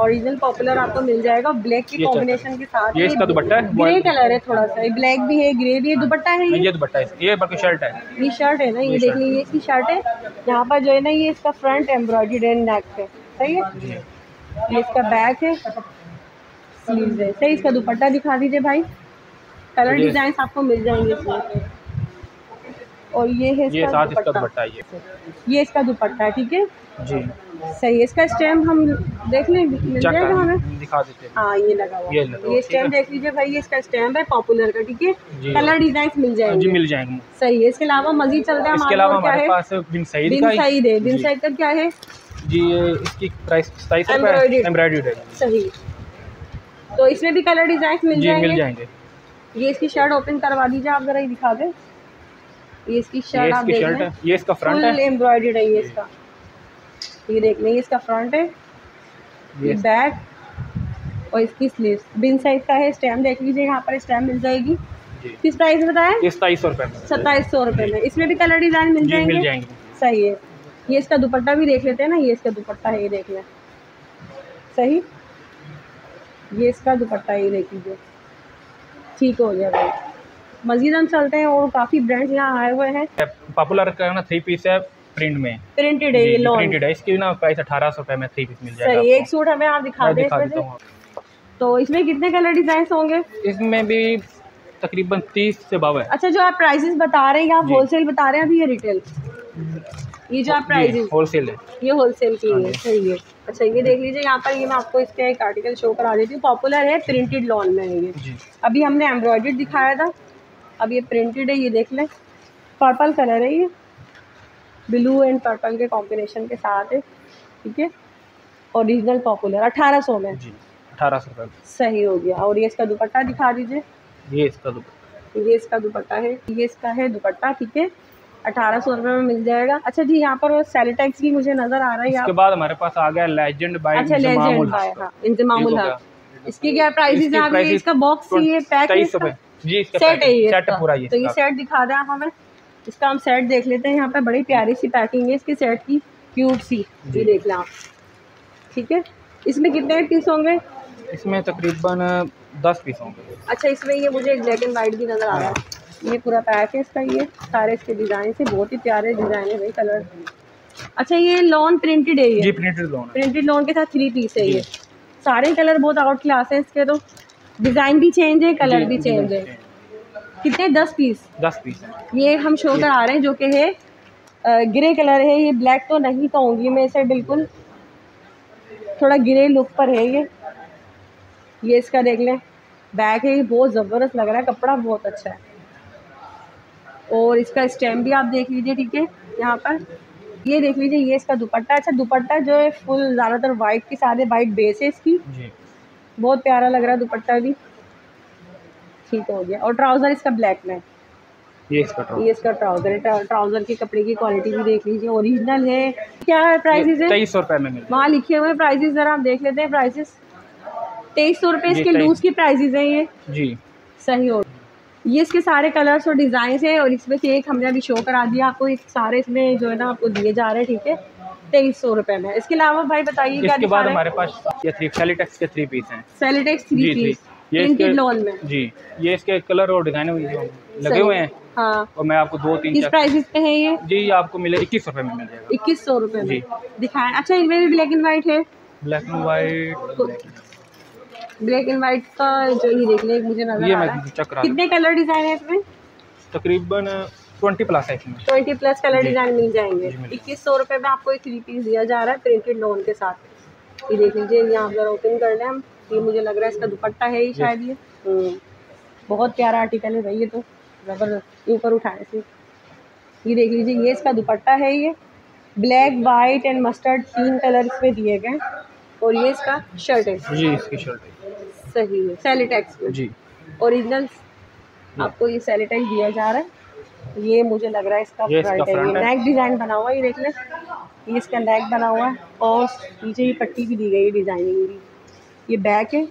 Speaker 2: ओरिजिनल पॉपुलर आपको मिल जाएगा ब्लैक के कॉम्बिनेशन के साथ
Speaker 1: ये इसका दुपट्टा है।
Speaker 2: ग्रे कलर है थोड़ा सा। ब्लैक भी है ग्रे भी है। दुपट्टा है ये?
Speaker 1: दुपट्टा है। ये बल्कि शर्ट है।
Speaker 2: ये शर्ट है ना? ये देख लीजिए इसकी शर्ट है। यहाँ पर जो है ना ये इसका फ्रंट एम्ब्रॉयडरी एंड नेक है। सही है? ये इसका बैक है। स्लीव्स है। सही इसका दुपट्टा दिखा दीजिए भाई। कलर डिज़ाइन आपको मिल जाएँगे इसमें। और ये है
Speaker 1: ये
Speaker 2: इसका
Speaker 1: साथ इसका
Speaker 2: दुपट्टा।
Speaker 1: है ये।
Speaker 2: ये इसका दुपट्टा है ठीक है?
Speaker 1: जी।
Speaker 2: सही है। इसका स्टैम्प हम देख लें मिल जाएगा हमें?
Speaker 1: दिखा देते हैं।
Speaker 2: हाँ ये लगा हुआ।
Speaker 1: ये
Speaker 2: ये स्टैम्प देख लीजिए भाई ये इसका स्टैम्प है पॉपुलर का ठीक है? कलर डिज़ाइन मिल
Speaker 1: हाँ जी मिल जाएँगे।
Speaker 2: सही है। इसके अलावा मजीद चलते हैं
Speaker 1: इसके अलावा हमारे पास बिन सईद
Speaker 2: बिन
Speaker 1: का ही-
Speaker 2: सईद है। बिन। सईद का क्या है?
Speaker 1: जी ये इसकी प्राइस सताईस
Speaker 2: Embroidered।
Speaker 1: है।
Speaker 2: सही। तो इसमें भी कलर डिज़ाइन मिल
Speaker 1: जी मिल
Speaker 2: जाएँगे?
Speaker 1: जाएँगे।
Speaker 2: ये इसकी शर्ट ओपन करवा दीजिए आप जरा ये दिखा दें। ये इसकी शर्ट आप देख
Speaker 1: है। ये इसका फ्रंट
Speaker 2: फुल
Speaker 1: है।
Speaker 2: एम्ब्रॉयडर्ड है ये इसका। ये देख लेंगे इसका फ्रंट है बैक और इसकी स्लीव्स बिन साइज़ का है स्टैम्प देख लीजिए यहाँ पर स्टैम्प मिल जाएगी। किस प्राइस बताया?
Speaker 1: ये सताईस सौ रुपये में।
Speaker 2: सत्ताईस सौ रुपये में। इसमें भी कलर डिज़ाइन मिल जाएँगे। सही है। ये इसका दुपट्टा भी देख लेते हैं ना ये इसका दुपट्टा है ये देख लें। सही? ये इसका दुपट्टा है ये देख लीजिए। ठीक हो गया भाई। मजीद हम चलते हैं और काफ़ी ब्रांड्स यहाँ आए हुए हैं।
Speaker 1: पॉपुलर का ना थ्री पीस है। प्रिंट में।
Speaker 2: प्रिंटेड है ये लॉन्ग
Speaker 1: प्रिंटेड है। इसकी ना प्राइस अठारह सौ में थ्री पीस मिल जाएगा
Speaker 2: सही एक सूट हमें आप दिखा दें इसमें तो इसमें कितने कलर डिज़ाइन होंगे?
Speaker 1: इसमें भी तकरीबन तीस से बाव है
Speaker 2: अच्छा जो आप प्राइसेस बता रहे हैं आप होलसेल बता रहे हैं अभी ये रिटेल ये जो आप प्राइसेस
Speaker 1: होलसेल है।
Speaker 2: ये होलसेल की
Speaker 1: हाँ
Speaker 2: है सही है। अच्छा ये देख लीजिए यहाँ पर ये मैं आपको इसका एक आर्टिकल शो करा देती हूँ। पॉपुलर है प्रिंटेड लॉन में है ये। अभी हमने एम्ब्रॉयडर्ड दिखाया था। अब ये प्रिंटेड है ये देख लें। पर्पल कलर है ये। ब्लू एंड पर्पल के कॉम्बिनेशन के साथ है ठीक है? ओरिजिनल पॉपुलर अठारह सौ में।
Speaker 1: जी अठारह सौ
Speaker 2: सही हो गया। और ये इसका दुपट्टा दिखा दीजिए।
Speaker 1: ये इसका दुपट्टा।
Speaker 2: ये इसका दुपट्टा है। ये इसका है दुपट्टा ठीक है? अठारह सौ रुपये में मिल जाएगा। अच्छा जी यहाँ पर सेलिटेक्स भी मुझे नज़र आ रहा है।
Speaker 1: इसके बाद हमारे पास आ गया लेजेंड बाई
Speaker 2: अच्छा लेजेंड बाय हाँ इंतमामुल हाँ इसकी क्या प्राइसेस हैं इसका बॉक्स ये पैक
Speaker 1: जी
Speaker 2: सेट है। ये
Speaker 1: सेट पूरा ये
Speaker 2: तो ये सेट दिखा दें हमें। इसका हम सेट देख लेते हैं। यहाँ पे बड़ी प्यारी सी पैकिंग है। इसकी सेट की क्यूट सी।
Speaker 1: जी।
Speaker 2: ये देख लें आप। ठीक है? इसमें कितने पीस होंगे?
Speaker 1: इसमें तकरीबन दस पीस होंगे।
Speaker 2: अच्छा इसमें ये मुझे ब्लैक एंड वाइट भी नज़र आ रहा है। ये पूरा पैक है इसका ये। सारे इसके डिज़ाइन से बहुत ही प्यारे डिज़ाइन है भाई कलर अच्छा ये लॉन प्रिंटेड है
Speaker 1: जी
Speaker 2: ये
Speaker 1: प्रिंटेड लोन है।
Speaker 2: प्रिंटेड लॉन के साथ थ्री पीस है ये। सारे कलर बहुत आउट क्लास है इसके तो। डिज़ाइन भी चेंज है कलर भी चेंज है। कितने? दस पीस
Speaker 1: दस पीस
Speaker 2: ये हम शो करा रहे हैं जो कि है ग्रे कलर है ये ब्लैक तो नहीं कहूँगी मैं इसे बिल्कुल। थोड़ा ग्रे लुक पर है ये। ये इसका देख लें। बैग है ये बहुत ज़बरदस्त लग रहा है कपड़ा बहुत अच्छा है। और इसका स्टैम्प भी आप देख लीजिए ठीक है यहाँ पर। ये देख लीजिए ये इसका दुपट्टा अच्छा दुपट्टा जो है फुल ज़्यादातर वाइट के सारे वाइट बेस है इसकी।
Speaker 1: जी।
Speaker 2: बहुत प्यारा लग रहा है दुपट्टा भी। ठीक हो गया। और ट्राउज़र इसका ब्लैक में
Speaker 1: ये इसका ट्राउज़र।
Speaker 2: ये इसका ट्राउज़र है। ट्राउज़र के कपड़े की क्वालिटी भी देख लीजिए। ओरिजिनल है। क्या है प्राइसेस है
Speaker 1: तेईस सौ रुपये में
Speaker 2: वहाँ लिखे हुए प्राइसेस जरा आप देख लेते हैं प्राइसेस तेईस सौ रुपये इसके लूज की प्राइसेस हैं ये।
Speaker 1: जी।
Speaker 2: सही हो। ये इसके सारे कलर्स और डिज़ाइन हैं और इसमें से एक हमने अभी शो करा दिया। आपको एक सारे इसमें जो है ना आपको दिए जा रहे हैं ठीक है? तेईस सौ रुपये में। इसके अलावा भाई बताइए क्या
Speaker 1: इसके बाद हमारे पास ये थ्री सेलिटेक्स के थ्री पीस हैं।
Speaker 2: सेलिटेक्स थ्री। पीस
Speaker 1: ये इसके-
Speaker 2: लॉन में।
Speaker 1: जी ये इसके कलर और डिज़ाइन लगे हुए हैं।
Speaker 2: हाँ।
Speaker 1: और मैं आपको दो तीन
Speaker 2: किस
Speaker 1: चार
Speaker 2: प्राइसेस पे है ये?
Speaker 1: जी आपको मिले इक्कीस सौ रुपये में मिल जाएगा।
Speaker 2: इक्कीस सौ रुपये में।
Speaker 1: जी।
Speaker 2: दिखाएँ। अच्छा इनमें भी ब्लैक एंड वाइट है।
Speaker 1: Black and white
Speaker 2: black and white का जो ही देख ले मुझे नज़र
Speaker 1: ये मैं
Speaker 2: रहा है।
Speaker 1: चेक करा
Speaker 2: कितने कलर डिज़ाइन है इसमें?
Speaker 1: तकरीबन ट्वेंटी प्लस है
Speaker 2: ट्वेंटी प्लस कलर डिज़ाइन मिल जाएँगे। इक्कीस सौ रुपये में आपको एक थ्री पीस दिया जा रहा है प्रिंटेड लोन के साथ। ये देख लीजिए यहाँ आप जरा ओपन कर लें हम। ये मुझे लग रहा है इसका दुपट्टा है ही शायद ये। हम्म, बहुत प्यारा आर्टिकल है भाई ये तो। ज़बरदस्त। ऊपर उठाने से। ये देख लीजिए ये इसका दुपट्टा है ये। ब्लैक वाइट एंड मस्टर्ड तीन कलर में दिए गए। और ये इसका शर्ट है।
Speaker 1: जी इसकी शर्ट है।
Speaker 2: सही है। सेलिटेक्स में।
Speaker 1: जी।
Speaker 2: ओरिजिनल आपको ये सेलिटाइज दिया जा रहा है। ये मुझे लग रहा है इसका फ्रंट है। ये नेक डिज़ाइन बना हुआ है ये देख लें। ये इसका नेक बना हुआ है। और नीचे ये पट्टी भी दी गई है डिज़ाइनिंग भी ये बैक है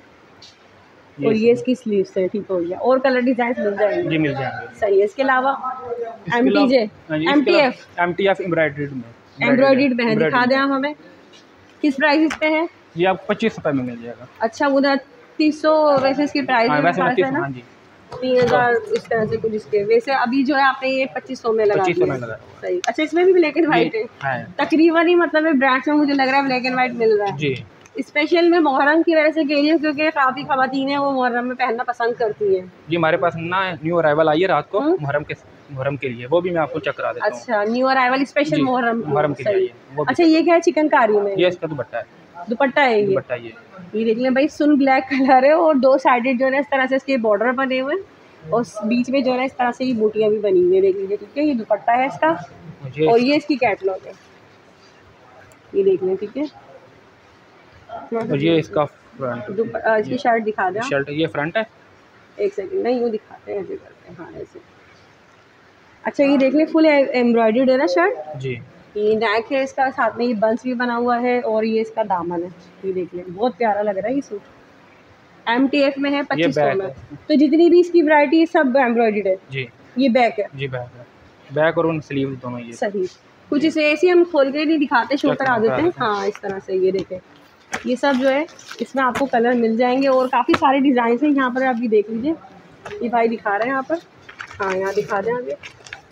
Speaker 2: और ये इसकी स्लीव्स है ठीक हो गया। और कलर डिज़ाइन मिल जाएँगे।
Speaker 1: जी मिल जाएँगे।
Speaker 2: सही है इसके अलावा M T J M T F
Speaker 1: M T F embroidered में।
Speaker 2: एम्ब्रॉयडर्ड में है दिखा दें आप हमें। किस प्राइस पे है?
Speaker 1: ये आपको पच्चीस रुपये में मिल जाएगा।
Speaker 2: अच्छा उधर तीस सौ वैसे इसकी प्राइस
Speaker 1: हाँ,
Speaker 2: है ना?
Speaker 1: हाँ जी।
Speaker 2: तीन हज़ार इस तरह से कुछ इसके। वैसे अभी जो है आपने ये पच्चीस सौ में लगा सही। अच्छा इसमें भी ब्लैक एंड व्हाइट है।
Speaker 1: है।
Speaker 2: तकरीबन ही मतलब ब्रांड्स में मुझे लग रहा है ब्लैक एंड व्हाइट मिल रहा है।
Speaker 1: जी।
Speaker 2: स्पेशल में मुहर्रम की वजह से कह रही हूँ क्योंकि काफ़ी खवातीन है वो मुहर्रम में पहनना पसंद करती हैं।
Speaker 1: जी हमारे पास ना न्यू अराइवल आई है रात को
Speaker 2: हम्म।
Speaker 1: मुहर्रम के मुहर्रम के लिए। वो भी मैं आपको चेक करा देता हूँ।
Speaker 2: अच्छा new arrival special Muharram
Speaker 1: Muharram के लिए।
Speaker 2: अच्छा ये क्या है चिकनकारी में?
Speaker 1: ये इसका दुपट्टा है।
Speaker 2: दुपट्टा है ये।
Speaker 1: दुपट्टा ये।
Speaker 2: ये देख लें भाई सुन ब्लैक कलर है और दो साइडेड जो है इस तरह से इसके बॉर्डर बने हुए हैं। और बीच में जो है इस तरह से ये बूटियाँ भी बनी हुई है देख लीजिए ठीक है? ये दुपट्टा है इसका। और ये इसकी कैटलॉग है। ये देख लें ठीक है?
Speaker 1: और ये इसका फ्रंट
Speaker 2: इसकी शर्ट दिखा दें
Speaker 1: शर्ट ये फ्रंट है?
Speaker 2: एक सेकंड नहीं यूँ दिखाते हैं ऐसे करते हैं हाँ ऐसे। अच्छा ये देख लें फुल एम्ब्रॉयडर्ड है ना शर्ट
Speaker 1: जी।
Speaker 2: ये नेक है इसका साथ में ये बंस भी बना हुआ है और ये इसका दामन है। ये देख लें बहुत प्यारा लग रहा है ये सूट एम टी एफ़ में है पच्चीस सौ में। तो जितनी भी इसकी वैरायटी है सब एम्ब्रॉयडर्ड है।
Speaker 1: जी।
Speaker 2: ये बैक है।
Speaker 1: जी बैक है। बैक और उन स्लीव दोनों ये।
Speaker 2: सही। कुछ इसे ऐसे हम खोल के नहीं दिखाते शो हैं
Speaker 1: दिखा देते हैं।
Speaker 2: हाँ इस तरह से ये देखें। ये सब जो है इसमें आपको कलर मिल जाएँगे और काफ़ी सारे डिज़ाइन हैं। यहाँ पर आप ये देख लीजिए। ये भाई दिखा रहे हैं यहाँ पर। हाँ यहाँ दिखा दें आगे।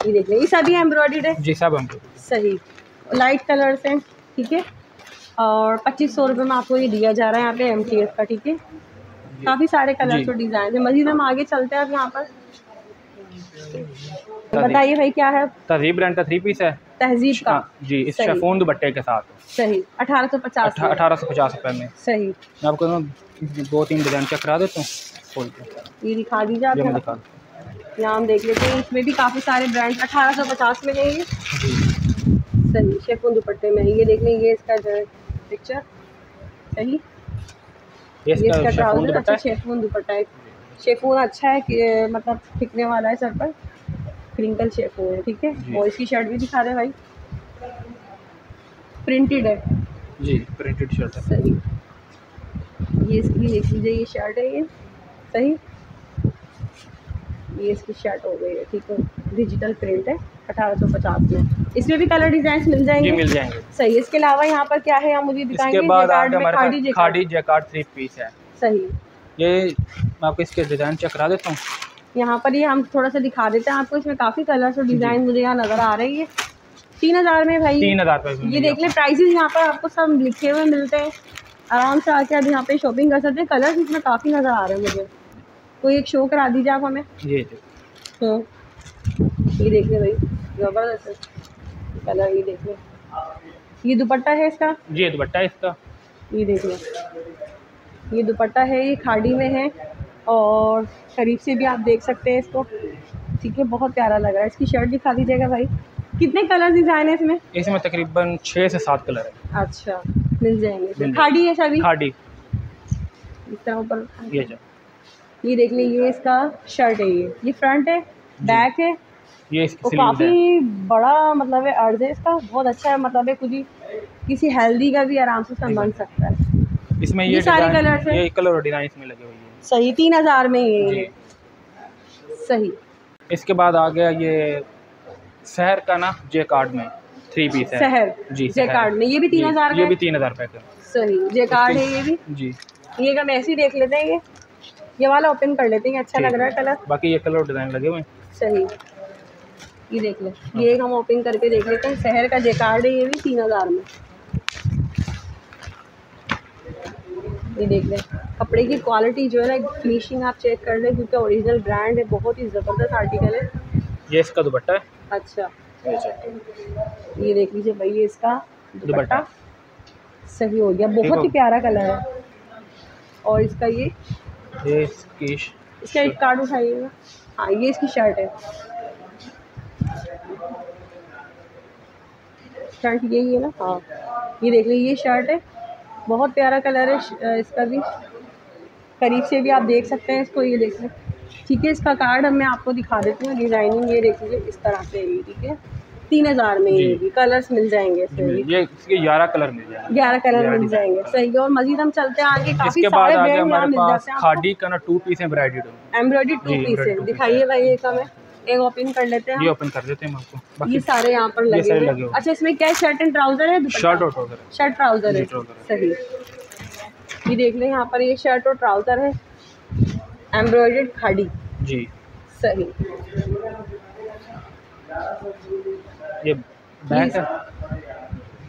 Speaker 2: ये देख लें ये सभी एम्ब्रॉयडर्ड है?
Speaker 1: जी सब
Speaker 2: सही। लाइट कलर्स हैं ठीक है? और पच्चीस सौ रुपये में आपको ये दिया जा रहा है यहाँ पे एम टी एफ़ का ठीक है? काफ़ी सारे कलर्स
Speaker 1: जी।
Speaker 2: और डिज़ाइन है। मजीद हम आगे चलते हैं अब यहाँ पर। बताइए भाई क्या है?
Speaker 1: तहजीब ब्रांड का थ्री पीस है।
Speaker 2: तहजीब का।
Speaker 1: हाँ, जी इस शेफोन दुपट्टे के साथ।
Speaker 2: सही। अठारह सौ पचास
Speaker 1: अठारह सौ पचास रुपये में।
Speaker 2: सही।
Speaker 1: मैं आपको दो तीन डिज़ाइन चेक करा देता हूँ।
Speaker 2: ये दिखा दीजिए आप
Speaker 1: दिखा
Speaker 2: यहाँ हम देख लेते हैं। इसमें भी काफ़ी सारे ब्रांड अठारह सौ पचास में है ये। सही शेफून दुपट्टे में ये देख लें ये इसका जो है पिक्चर सही।
Speaker 1: ये
Speaker 2: इसका ट्राउज़र अच्छा
Speaker 1: है?
Speaker 2: शेफून दुपट्टा है। शेफून अच्छा है कि मतलब टिकने वाला है सर पर। क्रिंकल शेफून है ठीक है? और इसकी शर्ट भी दिखा रहे भाई। प्रिंटेड है।
Speaker 1: जी प्रिंटेड शर्ट है।
Speaker 2: सही। ये इसकी देख लीजिए ये शर्ट है ये। सही? ये इसकी शर्ट हो गई है ठीक है। डिजिटल प्रिंट है अठारह सौ पचास में। इसमें भी कलर डिज़ाइन मिल जाएँगे?
Speaker 1: मिल जाएँगे।
Speaker 2: सही। इसके अलावा यहाँ पर क्या है आप मुझे दिखाएँगे?
Speaker 1: इसके बाद हमारे
Speaker 2: खाड़ी जैकार्ड
Speaker 1: थ्री पीस है।
Speaker 2: सही।
Speaker 1: ये मैं आपको इसके डिज़ाइन चेक करा देता हूँ।
Speaker 2: यहाँ पर ये हम थोड़ा सा दिखा देते हैं आपको इसमें काफ़ी कलर्स और डिज़ाइन मुझे यहाँ नज़र आ रही है। तीन हज़ार में भाई।
Speaker 1: तीन हज़ार
Speaker 2: ये देख लें प्राइसेस यहाँ पर आपको सब लिखे हुए मिलते हैं। आराम से आके आप यहाँ पे शॉपिंग कर सकते हैं। कलर्स इसमें काफ़ी नज़र आ रहे हैं मुझे। कोई एक शो करा दीजिए आप हमें।
Speaker 1: जी जी।
Speaker 2: हाँ ये देख लें भाई ज़बरदस्त कलर ये देख लें। ये दुपट्टा है इसका?
Speaker 1: जी दुपट्टा है इसका।
Speaker 2: ये देख लें। ये दुपट्टा है ये खाड़ी में है। और करीब से भी आप देख सकते हैं इसको। ठीक है बहुत प्यारा लग रहा है। इसकी शर्ट दिखा दीजिएगा भाई। कितने कलर डिज़ाइन है इसमें?
Speaker 1: इसमें तकरीबन छः से सात कलर है।
Speaker 2: अच्छा मिल जाएँगे। खाड़ी है सभी
Speaker 1: खाड़ी।
Speaker 2: इस तरह ऊपर
Speaker 1: ये
Speaker 2: ये देख लें ये इसका शर्ट है ये। ये फ्रंट है बैक है।
Speaker 1: ये है।
Speaker 2: काफ़ी बड़ा मतलब है अर्ज़ है इसका। बहुत अच्छा है मतलब है कुछ किसी हेल्दी का भी आराम से संभाल सकता है।
Speaker 1: इसमें
Speaker 2: ये
Speaker 1: ये
Speaker 2: सारे colours
Speaker 1: ये कलर और डिज़ाइन इसमें लगे हुए
Speaker 2: सही तीन हज़ार में है। सही।
Speaker 1: इसके बाद आ गया ये शहर का ना जे कार्ड में थ्री पीस है।
Speaker 2: शहर
Speaker 1: जी
Speaker 2: जे कार्ड में ये भी तीन हज़ार का
Speaker 1: ये भी तीन हज़ार रुपये का
Speaker 2: सही जे कार्ड है ये भी?
Speaker 1: जी।
Speaker 2: ये हम ऐसे ही देख लेते हैं ये। ये वाला ओपन कर लेते हैं अच्छा लग रहा है कलर
Speaker 1: बाकी ये कलर डिज़ाइन लगे हुए
Speaker 2: सही। ये देख ले ये हम ओपन करके देख लेते हैं शहर का जे कार्ड है ये भी तीन हज़ार में। ये देख लें कपड़े की क्वालिटी जो है ना फिनिशिंग आप चेक कर लें क्योंकि ओरिजिनल ब्रांड है बहुत ही ज़बरदस्त आर्टिकल है।
Speaker 1: ये इसका दुपट्टा है?
Speaker 2: अच्छा।
Speaker 1: ये
Speaker 2: देख लीजिए भाई ये इसका
Speaker 1: दुपट्टा।
Speaker 2: सही हो गया बहुत
Speaker 1: ही
Speaker 2: प्यारा कलर है। और इसका ये?
Speaker 1: ये इसकी
Speaker 2: इसका एक कार्ड उठाइएगा। हाँ ये इसकी शर्ट है। शर्ट यही है ना? हाँ। ये देख लीजिए ये शर्ट है। बहुत प्यारा कलर है इसका भी। करीब से भी आप देख सकते हैं इसको ये देख लें ठीक है इसका कार्ड मैं आपको दिखा देती हूँ डिज़ाइनिंग ये देख लीजिए इस तरह से ये ठीक है। तीन हज़ार में। ये भी कलर्स मिल जाएँगे इसमें
Speaker 1: ये इसके ग्यारह कलर मिल जाएँगे।
Speaker 2: ग्यारह कलर मिल जाएँगे सही है। और मजीद हम चलते हैं आगे काफ़ी सारे ब्रांड मिल
Speaker 1: पास
Speaker 2: जाते हैं
Speaker 1: खादी का ना two piece embroidery
Speaker 2: embroidery two piece है
Speaker 1: embroidered two piece
Speaker 2: दिखाइए
Speaker 1: है।
Speaker 2: एक ओपन कर लेते हैं
Speaker 1: ये ओपन कर देते हैं हम आपको।
Speaker 2: ये सारे यहाँ पर लगे
Speaker 1: सारे लगे
Speaker 2: हैं। अच्छा इसमें क्या शर्ट एंड ट्राउज़र है?
Speaker 1: शर्ट और ट्राउज़र है।
Speaker 2: शर्ट ट्राउज़र है। सही। ये देख लें यहाँ पर ये शर्ट और ट्राउज़र है। एम्ब्रॉयडर्ड खाड़ी।
Speaker 1: जी।
Speaker 2: सही।
Speaker 1: ये बैक है?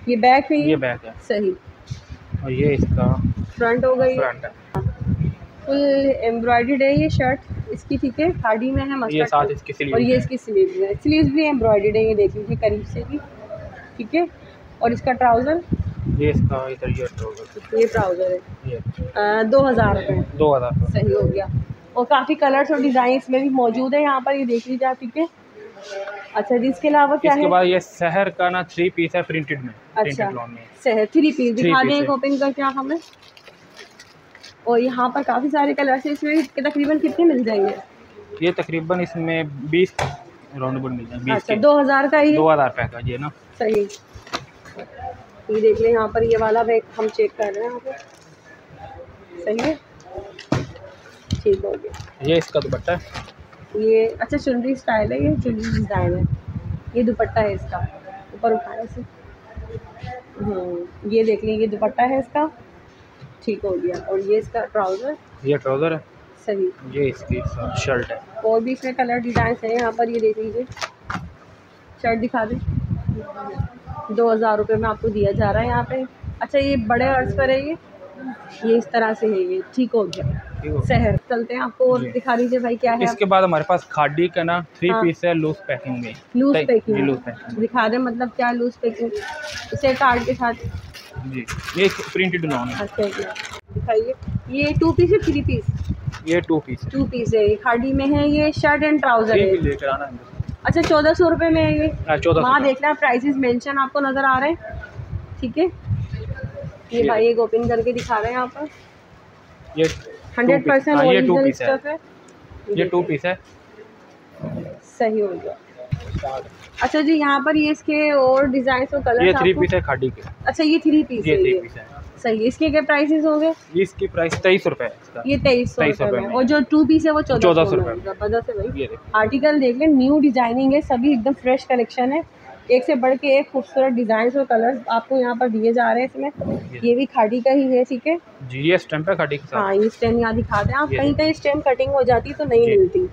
Speaker 2: ये बैक है
Speaker 1: ये? बैक है।
Speaker 2: सही।
Speaker 1: और ये इसका
Speaker 2: फ्रंट हो गई।
Speaker 1: फ्रंट है।
Speaker 2: फुल एम्ब्रॉयडर्ड है ये शर्ट इसकी ठीक है खाड़ी में है
Speaker 1: ये साथ। इसकी स्लीव
Speaker 2: और ये इसकी स्लीव्स है। स्लीव्स भी एम्ब्रॉयडर्ड है ये देख लीजिए करीब से भी ठीक है? और इसका ट्राउज़र
Speaker 1: ये इसका इधर ये ट्राउज़र
Speaker 2: ये ट्राउज़र है। दो हज़ार रुपये
Speaker 1: दो हज़ार
Speaker 2: सही हो गया। और काफ़ी कलर्स और डिज़ाइन इसमें भी मौजूद है यहाँ पर ये देख लीजिए आप ठीक है? अच्छा जी इसके अलावा क्या
Speaker 1: इसके
Speaker 2: है?
Speaker 1: बाद ये शहर का ना थ्री पीस है प्रिंटेड में
Speaker 2: अच्छा
Speaker 1: में।
Speaker 2: थ्री पीस दिखा दें ओपन करके आप हमें? और यहाँ पर काफ़ी सारे कलर्स हैं इसमें के तकरीबन कितने मिल जाएँगे?
Speaker 1: ये तकरीबन इसमें बीस राउंड मिल जाए बीस
Speaker 2: अच्छा दो हज़ार का ये
Speaker 1: दो हज़ार पैकेज ये ना।
Speaker 2: सही। ये देख लें यहाँ पर ये वाला बैग हम चेक कर रहे हैं यहाँ पे सही है? ठीक हो गया।
Speaker 1: ये इसका दुपट्टा है।
Speaker 2: ये अच्छा चुनरी स्टाइल है ये चुनरी डिज़ाइन है। ये दुपट्टा है इसका। ऊपर उठाने से हम्म ये देख लें ये दुपट्टा है इसका। ठीक हो गया। और ये इसका ट्राउज़र
Speaker 1: ये ट्राउज़र है।
Speaker 2: सही।
Speaker 1: ये इसकी शर्ट है।
Speaker 2: और भी इसमें कलर डिज़ाइन हैं यहाँ पर ये देख लीजिए। शर्ट दिखा दें। दो हज़ार रुपये में आपको दिया जा रहा है यहाँ पे। अच्छा ये बड़े अर्ज़ पर है ये। ये इस तरह से है ये। ठीक हो गया। शहर। चलते हैं आपको और दिखा दीजिए भाई क्या है
Speaker 1: इसके बाद हमारे पास खादी का ना थ्री
Speaker 2: हाँ।
Speaker 1: पीस है लूज पैकिंग में।
Speaker 2: लूज पैकिंग
Speaker 1: लूज पैकिंग
Speaker 2: दिखा दें मतलब क्या लूज पैकिंग इसे कार्ड के साथ
Speaker 1: जी ये प्रिंटेड लॉन है
Speaker 2: अच्छा दिखाइए। ये टू पीस है थ्री पीस
Speaker 1: ये टू पीस
Speaker 2: टू पीस है खाड़ी में है ये शर्ट एंड ट्राउज़र
Speaker 1: ये
Speaker 2: है।
Speaker 1: भी लेकर आना है।
Speaker 2: अच्छा चौदह सौ रुपये में है ये।
Speaker 1: चौदह
Speaker 2: वहाँ देखना प्राइसेस मेंशन आपको नज़र आ रहे हैं। ठीक है? ये
Speaker 1: ये-
Speaker 2: भाई एक ओपन करके दिखा रहे हैं यहाँ पर।
Speaker 1: ये
Speaker 2: हंड्रेड परसेंट
Speaker 1: हाँ, ये
Speaker 2: ओरिजिनल
Speaker 1: piece है।
Speaker 2: स्टफ़ है।
Speaker 1: ये टू पीस है।
Speaker 2: सही हो गया। अच्छा जी यहाँ पर ये इसके और डिज़ाइन और कलर
Speaker 1: ये थ्री पीस है खादी के।
Speaker 2: अच्छा ये थ्री पीस
Speaker 1: ये
Speaker 2: है
Speaker 1: थ्री पीस है।
Speaker 2: सही है इसके क्या प्राइसेस हो गए
Speaker 1: इसकी प्राइस तेईस रुपये है
Speaker 2: ये तेईस सौ
Speaker 1: 2300
Speaker 2: रुपये
Speaker 1: में।
Speaker 2: में। और जो टू पीस है वो चौदह
Speaker 1: 1400
Speaker 2: सौ। ज़बरदस्त है भाई। आर्टिकल देख। लें न्यू डिज़ाइनिंग है सभी एकदम फ्रेश कलेक्शन है। एक से बढ़ के एक खूबसूरत डिज़ाइन और कलर्स आपको यहाँ पर दिए जा रहे हैं इसमें। ये भी खाड़ी का ही है ठीक है?
Speaker 1: जी ये स्टैम्प है खादी के
Speaker 2: हाँ ये स्टेम यहाँ दिखा दें आप कहीं कहीं स्टेम कटिंग हो जाती तो नहीं मिलती।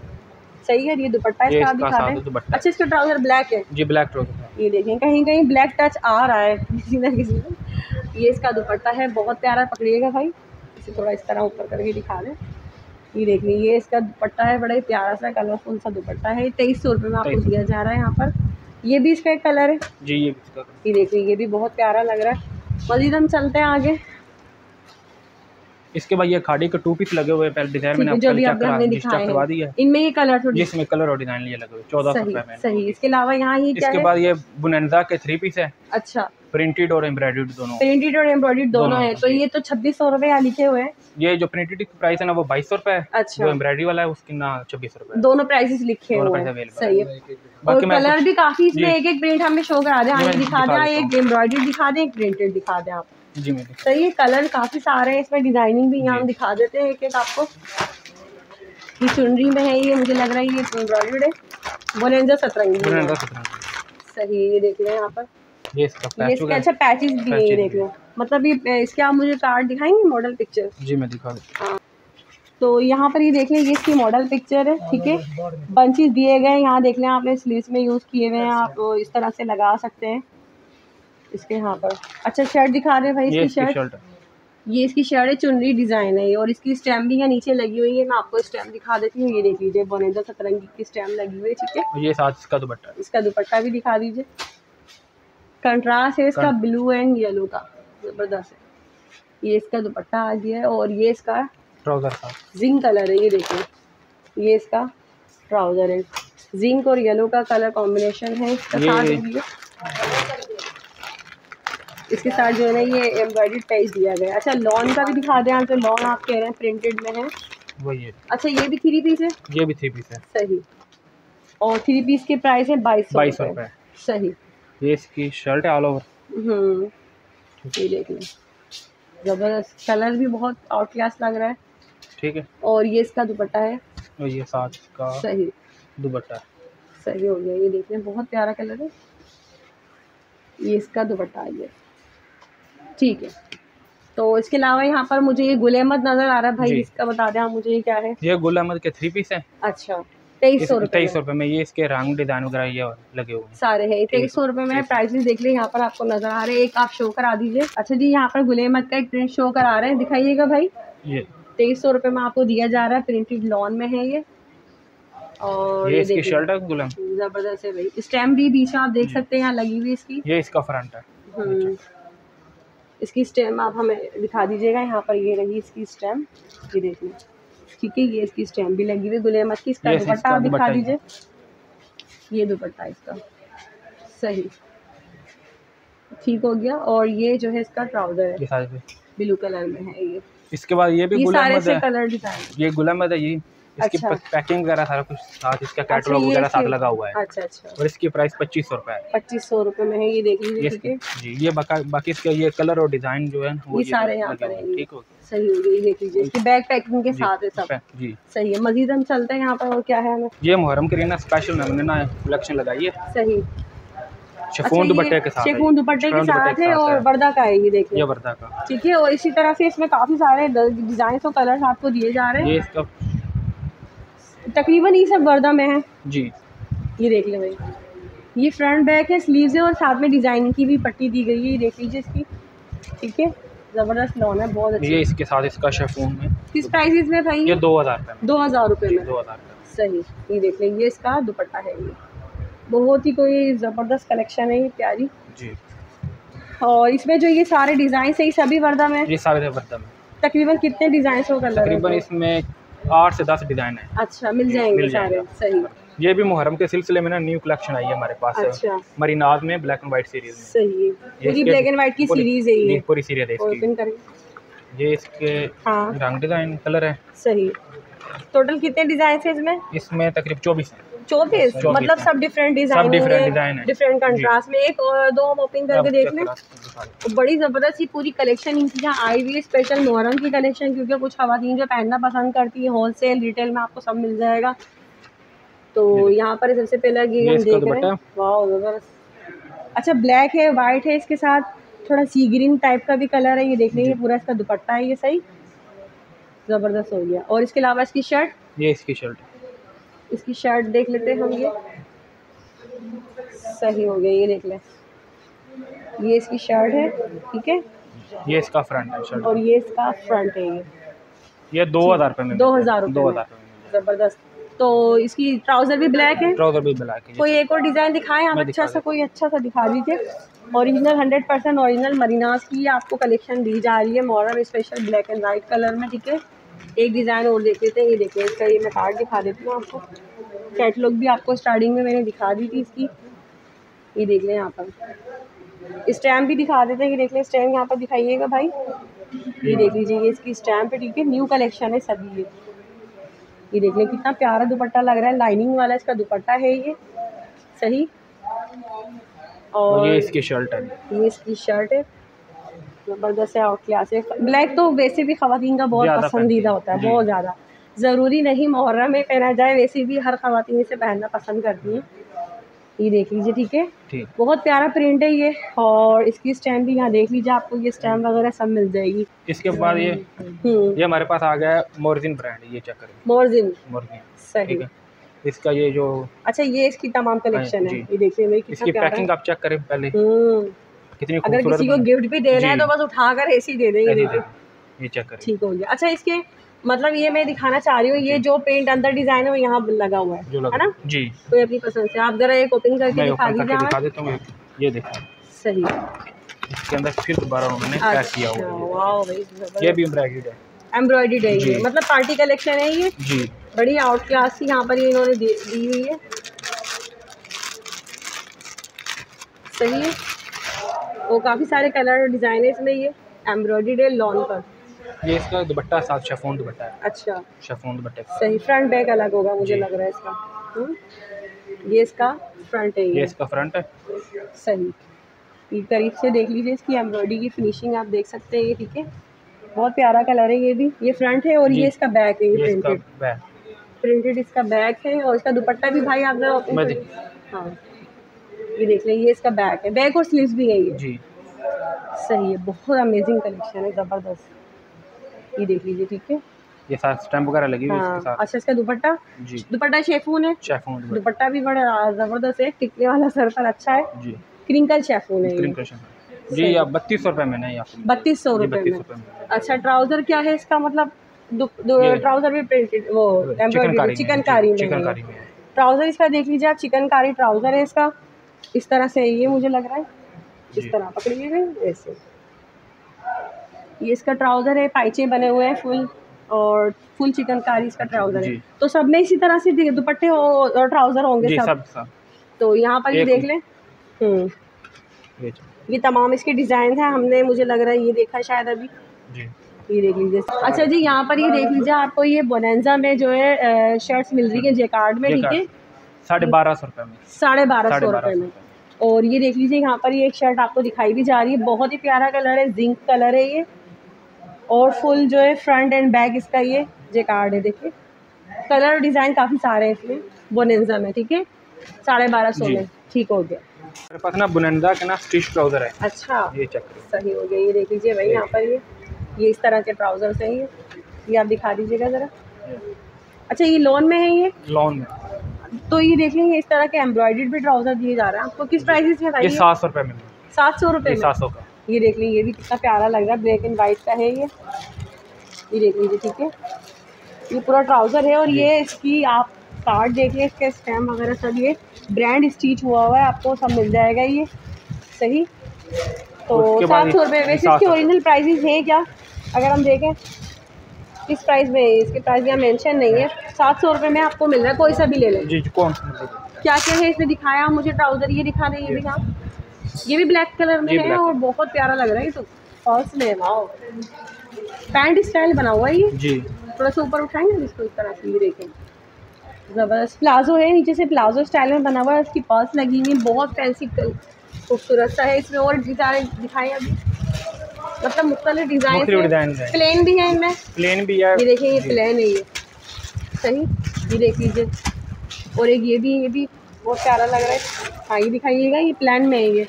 Speaker 2: सही है ये दुपट्टा इसका आप दिखा रहे
Speaker 1: हैं।
Speaker 2: अच्छा इसका ट्राउज़र ब्लैक है।
Speaker 1: जी ब्लैक ट्राउज़र है।
Speaker 2: ये देखें कहीं कहीं ब्लैक टच आ रहा है। किसी ना किसी में। ये इसका दुपट्टा है बहुत प्यारा पकड़िएगा भाई। इसे थोड़ा इस तरह ऊपर करके दिखा दें। ये देख लीजिए ये इसका दुपट्टा है बड़ा ही प्यारा सा कलरफुल सा दुपट्टा है। तेईस सौ रुपये में आपको दिया जा रहा है यहाँ पर। ये भी इसका एक कलर है।
Speaker 1: जी ये
Speaker 2: ये देख लीजिए ये भी बहुत प्यारा लग रहा है। मजीद हम चलते हैं आगे।
Speaker 1: इसके बाद ये खाड़ी के टू पीस लगे हुए पहले डिज़ाइन मैंने आपको
Speaker 2: आपने हैं।
Speaker 1: है।
Speaker 2: इनमें ये कलर
Speaker 1: जिसमें कलर और डिज़ाइन लिए लगे हुए चौदह सौ
Speaker 2: सही
Speaker 1: में।
Speaker 2: सही। इसके अलावा यहाँ ये
Speaker 1: इसके बाद ये बुनंदा के थ्री पीस है।
Speaker 2: अच्छा।
Speaker 1: प्रिंटेड और एम्ब्रॉयडर्ड दोनों।
Speaker 2: प्रिंटेड और एम्ब्रॉयडर्ड दोनों
Speaker 1: दोनों,
Speaker 2: है। तो ये तो छब्बीस सौ यहाँ लिखे हुए हैं।
Speaker 1: ये जो प्रिंटेड की प्राइस है ना वो बाईस सौ रुपये है।
Speaker 2: अच्छा।
Speaker 1: जो एम्ब्रॉयडरी वाला है उसकी ना छब्बीस रुपये
Speaker 2: दोनों प्राइसेस लिखे हुए हैं। सही है।
Speaker 1: बाकी
Speaker 2: कलर भी काफ़ी इसमें एक एक प्रिंट हमें शो करा दें।
Speaker 1: मैं
Speaker 2: दिखा
Speaker 1: दिखा
Speaker 2: दें एक एम्ब्रॉयडरी दिखा दें एक प्रिंटेड दिखा दें आप।
Speaker 1: जी मेरी
Speaker 2: सही है कलर काफ़ी सारे हैं इसमें डिज़ाइनिंग भी यहाँ हम दिखा देते हैं एक एक आपको। ये चुनरी में है ये मुझे लग रहा है ये एम्ब्रॉयडर्ड है। बोलेंजा सतरंगी। है। सही ये देख रहे हैं यहाँ पर।
Speaker 1: ये इसका
Speaker 2: ये अच्छा पैचेस भी है ये देख लो। मतलब ये इसके आप मुझे कार्ड दिखाएँगे मॉडल पिक्चर
Speaker 1: जी मैं दिखा देता
Speaker 2: तो यहाँ पर ये देख लें ये इसकी मॉडल पिक्चर है ठीक है? बंचेस दिए गए हैं यहाँ देख लें आपने स्लीव्स में यूज़ किए हुए हैं आप इस तरह से लगा सकते हैं। इसके यहाँ पर। अच्छा शर्ट दिखा रहे हैं भाई इसकी शर्ट
Speaker 1: शर्ट है।
Speaker 2: ये इसकी शर्ट है चुनरी डिज़ाइन है और इसकी स्टैम्प भी यहाँ नीचे लगी हुई है। मैं आपको स्टैम्प दिखा देती हूँ ये देख लीजिए बोनेजा सतरंगी की स्टैम्प लगी हुई है ठीक है?
Speaker 1: ये साथ इसका दुपट्टा
Speaker 2: इसका दुपट्टा भी दिखा दीजिए। कंट्रास्ट है इसका ब्लू एंड येलो का ज़बरदस्त है। ये इसका दुपट्टा आ गया है और ये इसका
Speaker 1: ट्राउज़र का
Speaker 2: जिंक कलर है ये देखिए। ये इसका ट्राउज़र है। जिंक और येलो का कलर कॉम्बिनेशन है इसका इसके साथ जो है ना ये एम्ब्रॉयडर्ड पेज दिया गया अच्छा लॉन का भी दिखा दें आप जो लॉन आप कह रहे हैं प्रिंटेड में है।
Speaker 1: वही है।
Speaker 2: अच्छा ये भी थ्री पीस है?
Speaker 1: ये भी थ्री पीस है।
Speaker 2: सही। और थ्री पीस के प्राइस है बाईस सौ
Speaker 1: बाईस सौ
Speaker 2: रुपये
Speaker 1: रुपये
Speaker 2: सही।
Speaker 1: ये इसकी शर्ट है ऑल ओवर
Speaker 2: हम्म। ये देख लें। ज़बरदस्त। कलर भी बहुत आउट क्लास लग रहा है।
Speaker 1: ठीक है।
Speaker 2: और ये इसका दुपट्टा है।
Speaker 1: और ये साथ का
Speaker 2: सही।
Speaker 1: दुपट्टा
Speaker 2: सही हो गया। ये देख लें बहुत प्यारा कलर है। ये इसका दुपट्टा है ये। ठीक है। तो इसके अलावा यहाँ पर मुझे ये गुल अहमद नज़र आ रहा है भाई इसका बता दें मुझे ये क्या है।
Speaker 1: ये गुल अहमद के थ्री पीस है।
Speaker 2: अच्छा तेईस सौ रुपये
Speaker 1: तेईस सौ रुपये में ये इसके रंग डिज़ाइन वगैरह ये लगे हुए
Speaker 2: सारे हैं। तेईस सौ रुपये में प्राइसेस देख लें यहाँ पर आपको नज़र आ रहे हैं। एक आप शो करा दीजिए। अच्छा जी यहाँ पर गुल अहमद का एक प्रिंट शो करा रहे हैं। दिखाइएगा भाई।
Speaker 1: ये।
Speaker 2: तेईस सौ रुपये में आपको दिया जा रहा है। प्रिंटेड लॉन में है ये। और
Speaker 1: ये
Speaker 2: ये
Speaker 1: इसकी शर्ट है गुल अहमद?
Speaker 2: ज़बरदस्त है भाई। स्टैम्प भी बीच में आप देख सकते हैं यहाँ लगी हुई इसकी।
Speaker 1: ये इसका फ्रंट है।
Speaker 2: हम्म। इसकी स्टैम्प आप हमें दिखा दीजिएगा यहाँ पर ये रही इसकी स्टैम्प ये देख लें ठीक है ये इसकी स्टैम्प भी लगी हुई गुल अहमद की इसका दुपट्टा आप दिखा दीजिए। ये दुपट्टा इसका। सही। ठीक हो गया और ये जो है इसका ट्राउज़र है। ब्लू कलर में है ये।
Speaker 1: इसके बाद ये भी
Speaker 2: ये सारे से कलर डिज़ाइन
Speaker 1: ये गुल अहमद है ये इसकी
Speaker 2: अच्छा।
Speaker 1: पैकिंग वगैरह सारा कुछ साथ इसका
Speaker 2: अच्छा,
Speaker 1: कैटलॉग वगैरह साथ लगा हुआ है।
Speaker 2: अच्छा अच्छा।
Speaker 1: और इसकी प्राइस पच्चीस सौ रुपये है।
Speaker 2: पच्चीस सौ रुपये में है ये देख लीजिए ठीक है।
Speaker 1: जी ये बाका बाकी इसका ये कलर और डिज़ाइन जो है वो
Speaker 2: ये सारे यहाँ पर।
Speaker 1: ठीक हो
Speaker 2: सही हो गई इसकी बैग पैकिंग के साथ है सब।
Speaker 1: जी।
Speaker 2: सही है मजीद हम चलते हैं यहाँ पर और क्या है हमें?
Speaker 1: ये मुहर्रम के लिए ना स्पेशल हमने ना कलेक्शन लगाई है।
Speaker 2: सही।
Speaker 1: शिफॉन
Speaker 2: अच्छा,
Speaker 1: दुपट्टे के साथ
Speaker 2: शिफॉन दुपट्टे के साथ है और वर्दा का है ये देखिए।
Speaker 1: ये वर्दा का।
Speaker 2: ठीक है और इसी तरह से इसमें काफ़ी सारे डिज़ाइन और कलर्स आपको दिए जा रहे हैं।
Speaker 1: ये इसका
Speaker 2: तकरीबन ये सब वर्दा में है।
Speaker 1: जी।
Speaker 2: ये देख लें भाई। ये फ्रंट बैक है स्लीव्स है और साथ में डिज़ाइनिंग की भी पट्टी दी गई है। ये देख लीजिए इसकी। ठीक है? ज़बरदस्त लॉन है बहुत
Speaker 1: ये इसके साथ इसका शिफॉन में
Speaker 2: किस प्राइस में भाई
Speaker 1: ये? दो हज़ार
Speaker 2: दो हज़ार रुपये
Speaker 1: में। दो हज़ार
Speaker 2: सही। ये देख लें ये इसका दुपट्टा है ये। बहुत ही कोई ज़बरदस्त कलेक्शन है ये प्यारी।
Speaker 1: जी।
Speaker 2: और इसमें जो ये सारे डिज़ाइन है ये सभी वर्दा में
Speaker 1: ये सारे वर्दा में।
Speaker 2: तकरीबन कितने डिज़ाइन और कलर
Speaker 1: तकरीबन इसमें आठ से दस डिज़ाइन है।
Speaker 2: अच्छा मिल जाएँगे
Speaker 1: मिल
Speaker 2: सारे सही।
Speaker 1: ये भी मुहर्रम के सिलसिले में ना न्यू कलेक्शन आई है हमारे पास।
Speaker 2: अच्छा।
Speaker 1: मरीनाज में ब्लैक एंड व्हाइट सीरीज़ में।
Speaker 2: सही पूरी ब्लैक एंड व्हाइट की सीरीज़ है ये।
Speaker 1: पूरी सीरीज़ है इसकी। ये इसके
Speaker 2: हाँ।
Speaker 1: रंग डिज़ाइन कलर है।
Speaker 2: सही। टोटल कितने डिज़ाइन है इसमें?
Speaker 1: इसमें तकरीब चौबीस है।
Speaker 2: चौबीस
Speaker 1: 24
Speaker 2: मतलब सब डिफरेंट डिज़ाइन डिफरेंट कंट्रास्ट में एक और दो हम ओपन करके देख लें। बड़ी ज़बरदस्त ही पूरी कलेक्शन इनकी यहाँ आई हुई है स्पेशल मोहरम की कलेक्शन क्योंकि कुछ खवातीन जो पहनना पसंद करती है होलसेल रिटेल में आपको सब मिल जाएगा। तो यहाँ पर सबसे पहले ये हम देख रहे हैं। वाह ज़बरदस्त। अच्छा ब्लैक है वाइट है इसके साथ। थोड़ा सी ग्रीन टाइप का भी कलर है ये देख लीजिए पूरा इसका दुपट्टा है ये सही। ज़बरदस्त हो गया। और इसके अलावा इसकी शर्ट
Speaker 1: ये इसकी शर्ट
Speaker 2: इसकी शर्ट देख लेते हैं हम ये। सही हो गया ये देख लें। ये इसकी शर्ट है ठीक है?
Speaker 1: ये इसका फ्रंट है शर्ट
Speaker 2: और ये इसका फ्रंट है ये।
Speaker 1: ये दो हज़ार रुपये में
Speaker 2: दो हज़ार
Speaker 1: दो हज़ार
Speaker 2: ज़बरदस्त। तो इसकी ट्राउज़र भी ब्लैक है।
Speaker 1: ट्राउज़र भी ब्लैक है
Speaker 2: कोई एक और डिज़ाइन दिखाएँ आप अच्छा सा कोई अच्छा सा दिखा दीजिए। ओरिजिनल हंड्रेड परसेंट ओरिजिनल मरीनास की आपको कलेक्शन दी जा रही है। Modern special black and white colour में ठीक है? एक डिज़ाइन और देख लेते हैं ये देखिए इसका ये मैं कार्ड दिखा देती हूँ आपको। कैटलॉग भी आपको स्टार्टिंग में मैंने दिखा दी थी इसकी। ये देख लें यहाँ पर। स्टैम्प भी दिखा देते हैं ये देख लें स्टैम्प यहाँ पर दिखाइएगा भाई। ये देख लीजिए ये इसकी स्टैम्प है ठीक है न्यू कलेक्शन है सभी ये। ये देख लें कितना प्यारा दुपट्टा लग रहा है लाइनिंग वाला इसका दुपट्टा है ये। सही?
Speaker 1: और
Speaker 2: और
Speaker 1: ये इसकी शर्ट है।
Speaker 2: ये इसकी शर्ट है। ज़बरदस्त है आउट क्लास है। ब्लैक तो वैसे भी खवातीन का बहुत पसंदीदा होता है बहुत ज़्यादा। ज़रूरी नहीं मुहर्रम में पहना जाए वैसे भी हर खवातीन इसे पहनना पसंद करती हैं। ये देख लीजिए ठीक है? बहुत प्यारा प्रिंट है ये और इसकी स्टैम्प भी यहाँ देख लीजिए आपको ये स्टैम्प वगैरह सब मिल जाएगी।
Speaker 1: इसके बाद ये
Speaker 2: हम्म।
Speaker 1: ये हमारे पास आ गया है मोरजिन ब्रांड ये चेक करें
Speaker 2: मोरजिन
Speaker 1: मोरजिन
Speaker 2: सही।
Speaker 1: है। इसका ये जो
Speaker 2: अच्छा ये इसकी तमाम कलेक्शन है। ये देखिए
Speaker 1: इसकी पैकिंग आप चेक करें पहले।
Speaker 2: हम्म।
Speaker 1: कितनी
Speaker 2: अगर किसी को गिफ्ट भी देना है
Speaker 1: जी।
Speaker 2: तो बस उठाकर ऐसे ही दे देंगे
Speaker 1: ये चेक करें।
Speaker 2: ठीक हो गया। अच्छा इसके मतलब ये मैं दिखाना चाह रही हूँ ये जो। पेंट अंदर डिज़ाइन है वो यहाँ लगा हुआ है है ना?
Speaker 1: जी।
Speaker 2: कोई अपनी पसंद से आप जरा एक ओपन करके दिखा दीजिए
Speaker 1: दिखा देता हूँ ये देखो
Speaker 2: सही।
Speaker 1: इसके अंदर फिर दोबारा उन्होंने पैक किया
Speaker 2: अच्छा
Speaker 1: हुआ है। ये भी एम्ब्रॉयडर्ड है।
Speaker 2: एम्ब्रॉयडरी है ये। मतलब पार्टी कलेक्शन है ये।
Speaker 1: जी।
Speaker 2: बड़ी आउट क्लास की यहाँ पर ये इन्होंने दी, दी हुई है। सही है? वो काफ़ी सारे कलर और डिज़ाइन है इसमें ये एम्ब्रॉयडरी है लॉन पर।
Speaker 1: ये इसका दुपट्टा साथ शेफोन दुपट्टा है।
Speaker 2: अच्छा।
Speaker 1: शेफोन दुपट्टे
Speaker 2: सही फ्रंट बैक अलग होगा मुझे लग रहा है इसका। हम्म? ये इसका फ्रंट है
Speaker 1: ये। इसका फ्रंट है।
Speaker 2: सही। ये करीब से देख लीजिए इसकी एम्ब्रॉयडरी की फिनिशिंग आप देख सकते हैं ये ठीक है? बहुत प्यारा कलर है ये भी। ये फ्रंट है और ये इसका बैक है ये प्रिंटेड प्रिंटेड इसका बैक है और इसका दुपट्टा भी भाई आप जरा open
Speaker 1: मैं
Speaker 2: करिए। हाँ। ये देख लें ये इसका बैक है। बैक और स्लीव्स भी है ये।
Speaker 1: जी।
Speaker 2: सही है बहुत अमेजिंग कलेक्शन है ज़बरदस्त। ये देख लीजिए ठीक है?
Speaker 1: ये साथ स्टैम्प वगैरह लगी हुई है इसके साथ?
Speaker 2: अच्छा इसका दुपट्टा?
Speaker 1: जी।
Speaker 2: दुपट्टा शेफून है?
Speaker 1: शेफोन
Speaker 2: दुपट्टा। भी बड़ा ज़बरदस्त है टिकने वाला सर पर अच्छा है।
Speaker 1: जी।
Speaker 2: क्रिंकल शेफून है ये।
Speaker 1: क्रीम क्रेशन जी ये बत्तीस सौ रुपये में नहीं आपको
Speaker 2: बत्तीस सौ रुपये में। अच्छा ट्राउज़र क्या है इसका? मतलब ट्राउज़र भी प्रिंटेड वो एम्ब्रॉयडरी चिकनकारी में
Speaker 1: चिकनकारी में
Speaker 2: ट्राउज़र इसका देख लीजिए आप चिकनकारी ट्राउज़र है इसका। इस तरह से ये मुझे लग रहा है। इस। तरह पकड़िएगा ऐसे। ये इसका ट्राउज़र है पाइचे बने हुए हैं फुल और फुल चिकनकारी इसका ट्राउज़र है। तो सब में इसी तरह से दुपट्टे और ट्राउज़र होंगे सब।
Speaker 1: सब सब।
Speaker 2: तो यहाँ पर ये देख लें। हम्म।
Speaker 1: ये
Speaker 2: तमाम इसके डिज़ाइन हैं हमने मुझे लग रहा है ये देखा शायद अभी।
Speaker 1: जी।
Speaker 2: ये देख लीजिए। अच्छा जी यहाँ पर ये देख लीजिए आपको ये बोनेंजा में जो है शर्ट्स मिल रही है जेकार्ड में ठीक है?
Speaker 1: साढ़े बारह सौ रुपये में।
Speaker 2: साढ़े बारह सौ रुपये में। और ये देख लीजिए यहाँ पर ये एक शर्ट आपको दिखाई भी जा रही है। बहुत ही प्यारा कलर है जिंक कलर है ये। और फुल जो है फ्रंट एंड बैक इसका ये जेकार्ड है देखिए। कलर डिज़ाइन काफ़ी सारे हैं इसमें बोनेंजा में ठीक है? साढ़े बारह सौ में ठीक हो गया।
Speaker 1: मेरे पास ना बुनंदा के ना स्टिच ट्राउज़र है।
Speaker 2: अच्छा।
Speaker 1: ये चेक
Speaker 2: सही हो गया ये देख लीजिए भाई यहाँ पर ये ये इस तरह के ट्राउजर्स हैं ये। ये आप दिखा दीजिएगा ज़रा। अच्छा ये लोन में है ये?
Speaker 1: लॉन में।
Speaker 2: तो ये देख लेंगे इस तरह के एम्ब्रॉयडर्ड भी ट्राउज़र दिए जा रहे हैं। आपको किस प्राइस में
Speaker 1: ये सात सौ रुपये में
Speaker 2: सात सौ रुपये
Speaker 1: ये सात सौ का।
Speaker 2: ये देख लेंगे ये भी कितना प्यारा लग रहा है। ब्लैक एंड वाइट का है ये। ये देख लीजिए ठीक है। ये पूरा ट्राउज़र है और ये। इसकी आप कार्ड देखिए इसके स्टैम्प वगैरह सब ये ब्रांड स्टिच हुआ हुआ है। आपको सब मिल जाएगा ये। सही? तो सात सौ रुपये वैसे इसके। ओरिजिनल प्राइजेज हैं क्या? अगर हम देखें किस प्राइस में है? इसके प्राइस यहाँ मेंशन नहीं है। सात सौ रुपये में आपको मिल रहा है कोई सा भी ले लें।
Speaker 1: जी कौन सा?
Speaker 2: क्या क्या है इसमें दिखाया? मुझे ट्राउज़र ये दिखा दें ये हाँ ये भी ब्लैक कलर में है और बहुत प्यारा लग रहा है ये तो। फॉल्स में है वाओ पैंट स्टाइल बना हुआ है ये।
Speaker 1: जी।
Speaker 2: थोड़ा सा ऊपर उठाएँगे इसको इस तरह से ये देखें। ज़बरदस्त। प्लाजो है नीचे से प्लाजो स्टाइल में बना हुआ है इसकी पर्स लगी हुई है बहुत फैंसी खूबसूरत सा है इसमें और डिज़ाइन दिखाए अभी। मतलब मुख्तलिफ़ डिज़ाइन प्लेन भी है इनमें?
Speaker 1: प्लेन भी है।
Speaker 2: ये देखिए ये प्लेन है ये। सही? ये देख लीजिए। और एक ये भी ये भी बहुत प्यारा लग रहा है। हाँ ये दिखाइएगा ये प्लान में है ये।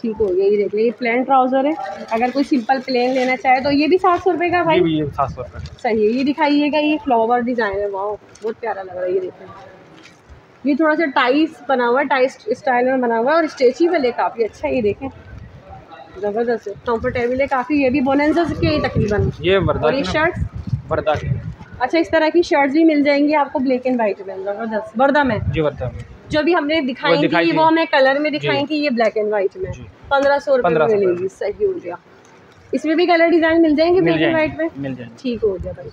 Speaker 2: ठीक हो गया ये देख लीजिए। ये प्लेन ट्राउज़र है। अगर कोई सिंपल प्लेन लेना चाहे तो ये भी सात सौ रुपये का भाई।
Speaker 1: भी सात सौ रुपये
Speaker 2: सही है ये दिखाइएगा ये फ्लावर डिज़ाइन है। वाह बहुत प्यारा लग रहा है ये देखें ये थोड़ा सा टाइस बना हुआ है टाइस स्टाइल में बना हुआ है और स्ट्रेचेबल है काफ़ी अच्छा ये देखें। ज़बरदस्त है। कंफर्टेबल है काफ़ी ये भी बोनेंजा के ही तकरीबन।
Speaker 1: ये
Speaker 2: और ये शर्ट
Speaker 1: वर्दा की
Speaker 2: अच्छा इस तरह की शर्ट्स भी मिल जाएँगी आपको ब्लैक एंड वाइट में ज़बरदस्त। वर्दा में?
Speaker 1: जी वर्दा में।
Speaker 2: जो भी हमने दिखाई थी
Speaker 1: थी।
Speaker 2: वो हमें कलर में दिखाई थी ये ब्लैक एंड वाइट में। पंद्रह सौ रुपये मिलेगी सही हो गया। इसमें भी कलर डिज़ाइन मिल जाएँगे ब्लैक एंड वाइट में?
Speaker 1: मिल जाएँगे।
Speaker 2: ठीक हो गया भाई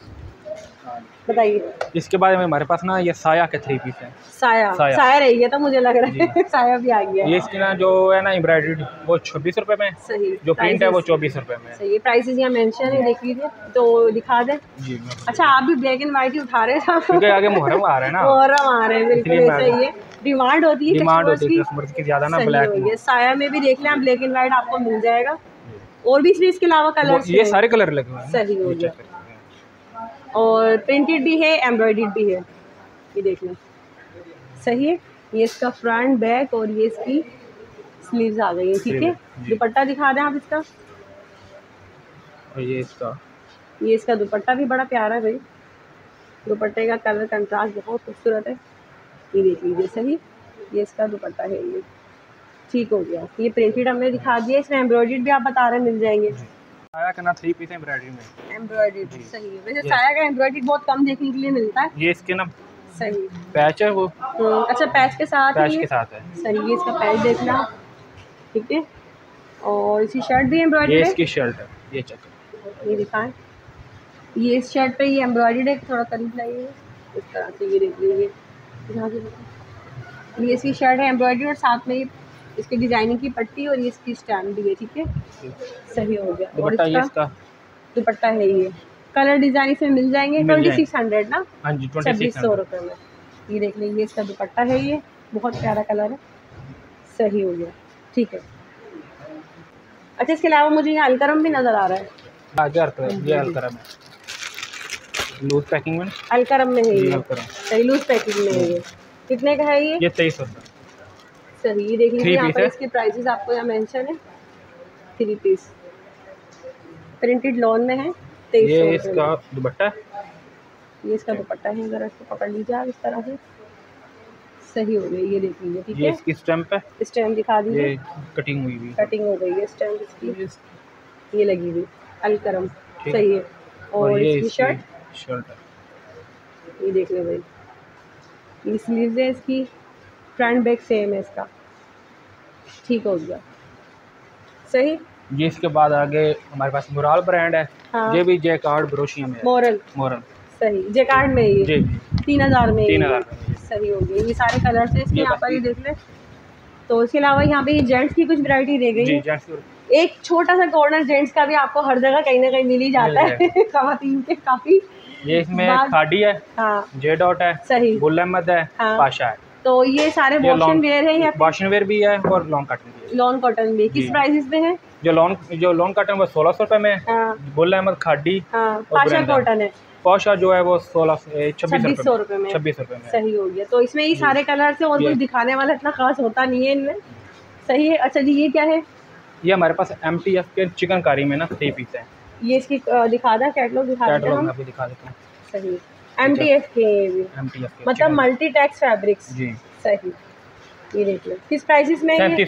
Speaker 2: बताइए।
Speaker 1: इसके बाद में हमारे पास ना ये साया के थ्री पीस है।
Speaker 2: साया।
Speaker 1: साया।
Speaker 2: साया रह गया था मुझे लग रहा है साया भी आ गया।
Speaker 1: ये इसकी ना जो है ना एम्ब्रॉयडरी वो छब्बीस रुपये में
Speaker 2: सही।
Speaker 1: जो प्रिंट है वो चौबीस रुपये में
Speaker 2: सही। प्राइसेस यहाँ मेंशन है देख लीजिए। तो दिखा दें।
Speaker 1: जी
Speaker 2: अच्छा आप भी ब्लैक एंड वाइट ही उठा रहे थे
Speaker 1: क्योंकि आगे मुहर्रम आ रहा है ना।
Speaker 2: मुहर्रम आ रहे हैं बिल्कुल ऐसा ही है। डिमांड होती है
Speaker 1: डिमांड होती है कस्टमर्स की ज़्यादा ना ब्लैक
Speaker 2: साया में भी देख लें आप ब्लैक एंड वाइट आपको मिल जाएगा। और भी इसमें इसके अलावा कलर
Speaker 1: ये सारे कलर लगे हुए हैं।
Speaker 2: सही हो गया। और प्रिंटेड भी है एम्ब्रॉयडर्ड भी है। ये देख लें। सही है? ये इसका फ्रंट बैक और ये इसकी स्लीव्स आ गई है ठीक है। दुपट्टा दिखा दें आप इसका।
Speaker 1: और ये इसका।
Speaker 2: ये इसका दुपट्टा भी बड़ा प्यारा है भाई। दुपट्टे का कलर कंट्रास्ट बहुत खूबसूरत है। ये देख लीजिए सही? ये इसका दुपट्टा है ये। ठीक हो गया। ये प्रिंटेड हमने दिखा दिया इसमें एम्ब्रॉयडर्ड भी आप बता रहे मिल जाएँगे।
Speaker 1: साया का ना थ्री पीस एम्ब्रॉयडरी में।
Speaker 2: एम्ब्रॉयडर्ड
Speaker 1: जी।
Speaker 2: सही है। वैसे साया का एम्ब्रॉयडर्ड बहुत कम देखने के लिए मिलता है।
Speaker 1: ये इसके ना
Speaker 2: सही।
Speaker 1: पैच है वो।
Speaker 2: हम्म, अच्छा पैच के साथ
Speaker 1: पैच के साथ है।
Speaker 2: सही है इसका पैच देखना। ठीक है? और इसी शर्ट भी
Speaker 1: ये
Speaker 2: एम्ब्रॉयडर्ड है
Speaker 1: इसकी शर्ट है। ये चेक
Speaker 2: ये दिखाएँ। ये इस शर्ट पे ये एम्ब्रॉयडर्ड है थोड़ा करीब लाइए। इस तरह से ये देख लीजिए। ये इसकी शर्ट है एम्ब्रॉयडरी और साथ में ये इसकी डिज़ाइनिंग की पट्टी और ये इसकी स्टैम्प भी है ठीक है? सही हो गया। और इसका
Speaker 1: इसका?
Speaker 2: दुपट्टा है ये। कलर डिज़ाइन इसमें मिल जाएँगे। ट्वेंटी सिक्स हंड्रेड ना?
Speaker 1: हाँ जी
Speaker 2: छब्बीस सौ रुपये में। ये देख लीजिए इसका दुपट्टा है ये। बहुत प्यारा कलर है। सही हो गया। ठीक है। अच्छा इसके अलावा मुझे यहाँ अलकरम भी नज़र आ रहा है।
Speaker 1: है, अलकरम है। लूज पैकिंग में?
Speaker 2: अलकरम में है
Speaker 1: ये।
Speaker 2: लूज पैकिंग में है ये। कितने का है ये?
Speaker 1: ये तेईस सौ।
Speaker 2: सही ये देख लीजिए यहाँ पर इसके प्राइसेस आपको यहाँ मेंशन है। थ्री पीस प्रिंटेड लॉन में है
Speaker 1: ये इसका दुपट्टा
Speaker 2: ये इसका दुपट्टा है अगर इसको पकड़ लीजिए आप इस तरह से। सही हो गई ये देख लीजिए ठीक है?
Speaker 1: इसकी स्टैम्प है?
Speaker 2: स्टैम्प दिखा दीजिए
Speaker 1: कटिंग हुई हुई
Speaker 2: कटिंग हो गई है स्टैम्प इसकी। ये लगी हुई अलकरम। सही है।
Speaker 1: और
Speaker 2: इसकी शर्ट
Speaker 1: शर्ट
Speaker 2: ये देख लो भाई। ये स्लीव्स है इसकी। फ्रंट बैक सेम है इसका। ठीक हो गया। सही?
Speaker 1: ये इसके बाद आगे हमारे पास मुराल ब्रांड है।
Speaker 2: हाँ।
Speaker 1: ये भी जे कार्ड ब्रोशिया में
Speaker 2: मोरल
Speaker 1: मोरल
Speaker 2: सही। जे कार्ड में ये
Speaker 1: जी।
Speaker 2: तीन हज़ार में
Speaker 1: तीन हज़ार
Speaker 2: सही हो गया। ये सारे कलर्स हैं इसके यहाँ पर ये देख ले। तो इसके अलावा यहाँ पे ये जेंट्स की कुछ वैरायटी रह गई है। एक छोटा सा कॉर्नर जेंट्स का भी आपको हर जगह कहीं ना कहीं मिल ही जाता है। खातन के काफ़ी
Speaker 1: ये इसमें खाडी है।
Speaker 2: हाँ।
Speaker 1: जे डॉट है।
Speaker 2: सही।
Speaker 1: गुल अहमद है।
Speaker 2: हाँ।
Speaker 1: पाशा है।
Speaker 2: तो ये सारे
Speaker 1: ये
Speaker 2: वॉशन वेयर है या
Speaker 1: वॉशन वेयर भी है और लॉन्ग कॉटन भी है।
Speaker 2: लॉन कॉटन भी। किस
Speaker 1: जी।
Speaker 2: प्राइसेस में है?
Speaker 1: जो लॉन्ग जो लॉन्ग कॉटन वो सोलह सौ रुपये में है।
Speaker 2: हाँ।
Speaker 1: गुल अहमद खाडी
Speaker 2: हाँ पाशा कॉटन है।
Speaker 1: पौशा जो है वो सोलह छब्बीस
Speaker 2: सौ
Speaker 1: रुपये
Speaker 2: में।
Speaker 1: छब्बीस रुपये में।
Speaker 2: सही हो गया। तो इसमें ये सारे कलर से और कुछ दिखाने वाला इतना खास होता नहीं है इनमें। सही है? अच्छा जी ये क्या है?
Speaker 1: ये हमारे पास एम टी एफ़ के चिकनकारी में ना थ्री पीस है।
Speaker 2: ये इसकी दिखा दा कैटलॉग दिखा
Speaker 1: कैटलॉग में अभी दिखा देता हूँ।
Speaker 2: सही एम टी एफ़ के ये भी। मतलब मल्टी टैक्स फैब्रिक्स
Speaker 1: जी।
Speaker 2: सही। ये देख लो। किस प्राइसेस में है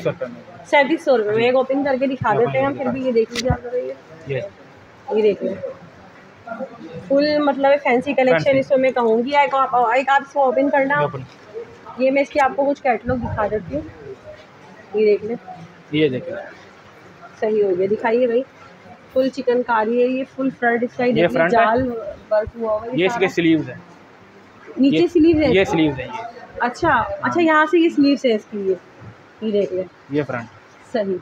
Speaker 1: सैंतीस सौ रुपये में।
Speaker 2: एक ओपन करके दिखा देते हैं। हम फिर भी ये देख लीजिए ये। देख लो। फुल मतलब फैंसी कलेक्शन इसमें मैं कहूँगी। एक आप एक आप इसको ओपन करना।
Speaker 1: ये
Speaker 2: मैं इसकी आपको कुछ कैटलॉग दिखा देती हूँ। ये देख ले।
Speaker 1: ये देखिए
Speaker 2: सही हो गया। दिखाइए भाई। फुल चिकनकारी है ये फुल फ्रंट इसका
Speaker 1: ये है।
Speaker 2: जाल वर्क हुआ हुआ है
Speaker 1: ये इसके स्लीव्स है।
Speaker 2: नीचे स्लीव है
Speaker 1: ये? स्लीव्स है ये।
Speaker 2: अच्छा अच्छा यहाँ से ये स्लीव है इसकी ये ये देख ले।
Speaker 1: ये फ्रंट
Speaker 2: सही।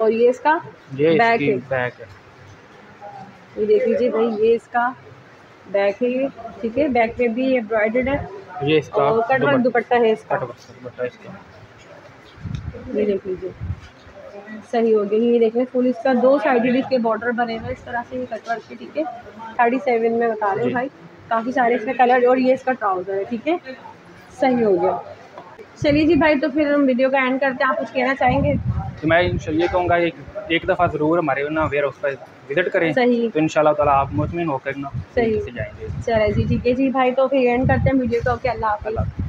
Speaker 2: और ये इसका
Speaker 1: ये
Speaker 2: बैक है।
Speaker 1: बैक है।
Speaker 2: ये देख लीजिए भाई ये इसका बैक है ये ठीक है? बैक में भी एम्ब्रॉयडर्ड है।
Speaker 1: ये इसका
Speaker 2: और कट वर्क
Speaker 1: दुपट्टा
Speaker 2: है इसका।
Speaker 1: कट वर्क दुपट्टा इसका।
Speaker 2: ये देख लीजिए। सही हो गया ये देख लें फुल इसका दो साइडेड इसके बॉर्डर बने हुए इस तरह से ये कट वर्क के ठीक है? थर्टी सेवन में बता रहे हो भाई। काफ़ी सारे इसमें कलर और ये इसका ट्राउज़र है ठीक है? सही हो गया। चलिए जी भाई तो फिर हम वीडियो का एंड करते हैं। आप कुछ कहना चाहेंगे?
Speaker 1: तो मैं इंशाल्लाह ये कहूँगा एक एक दफ़ा ज़रूर हमारे ना वेयर हाउस पर विज़िट करें।
Speaker 2: सही।
Speaker 1: तो इंशाल्लाह ताला आप मुतमिन होकर ना
Speaker 2: सही।
Speaker 1: से जाएँगे।
Speaker 2: चले जी ठीक है जी भाई तो फिर एंड करते हैं वीडियो को। ओके अल्लाह हाफिज़।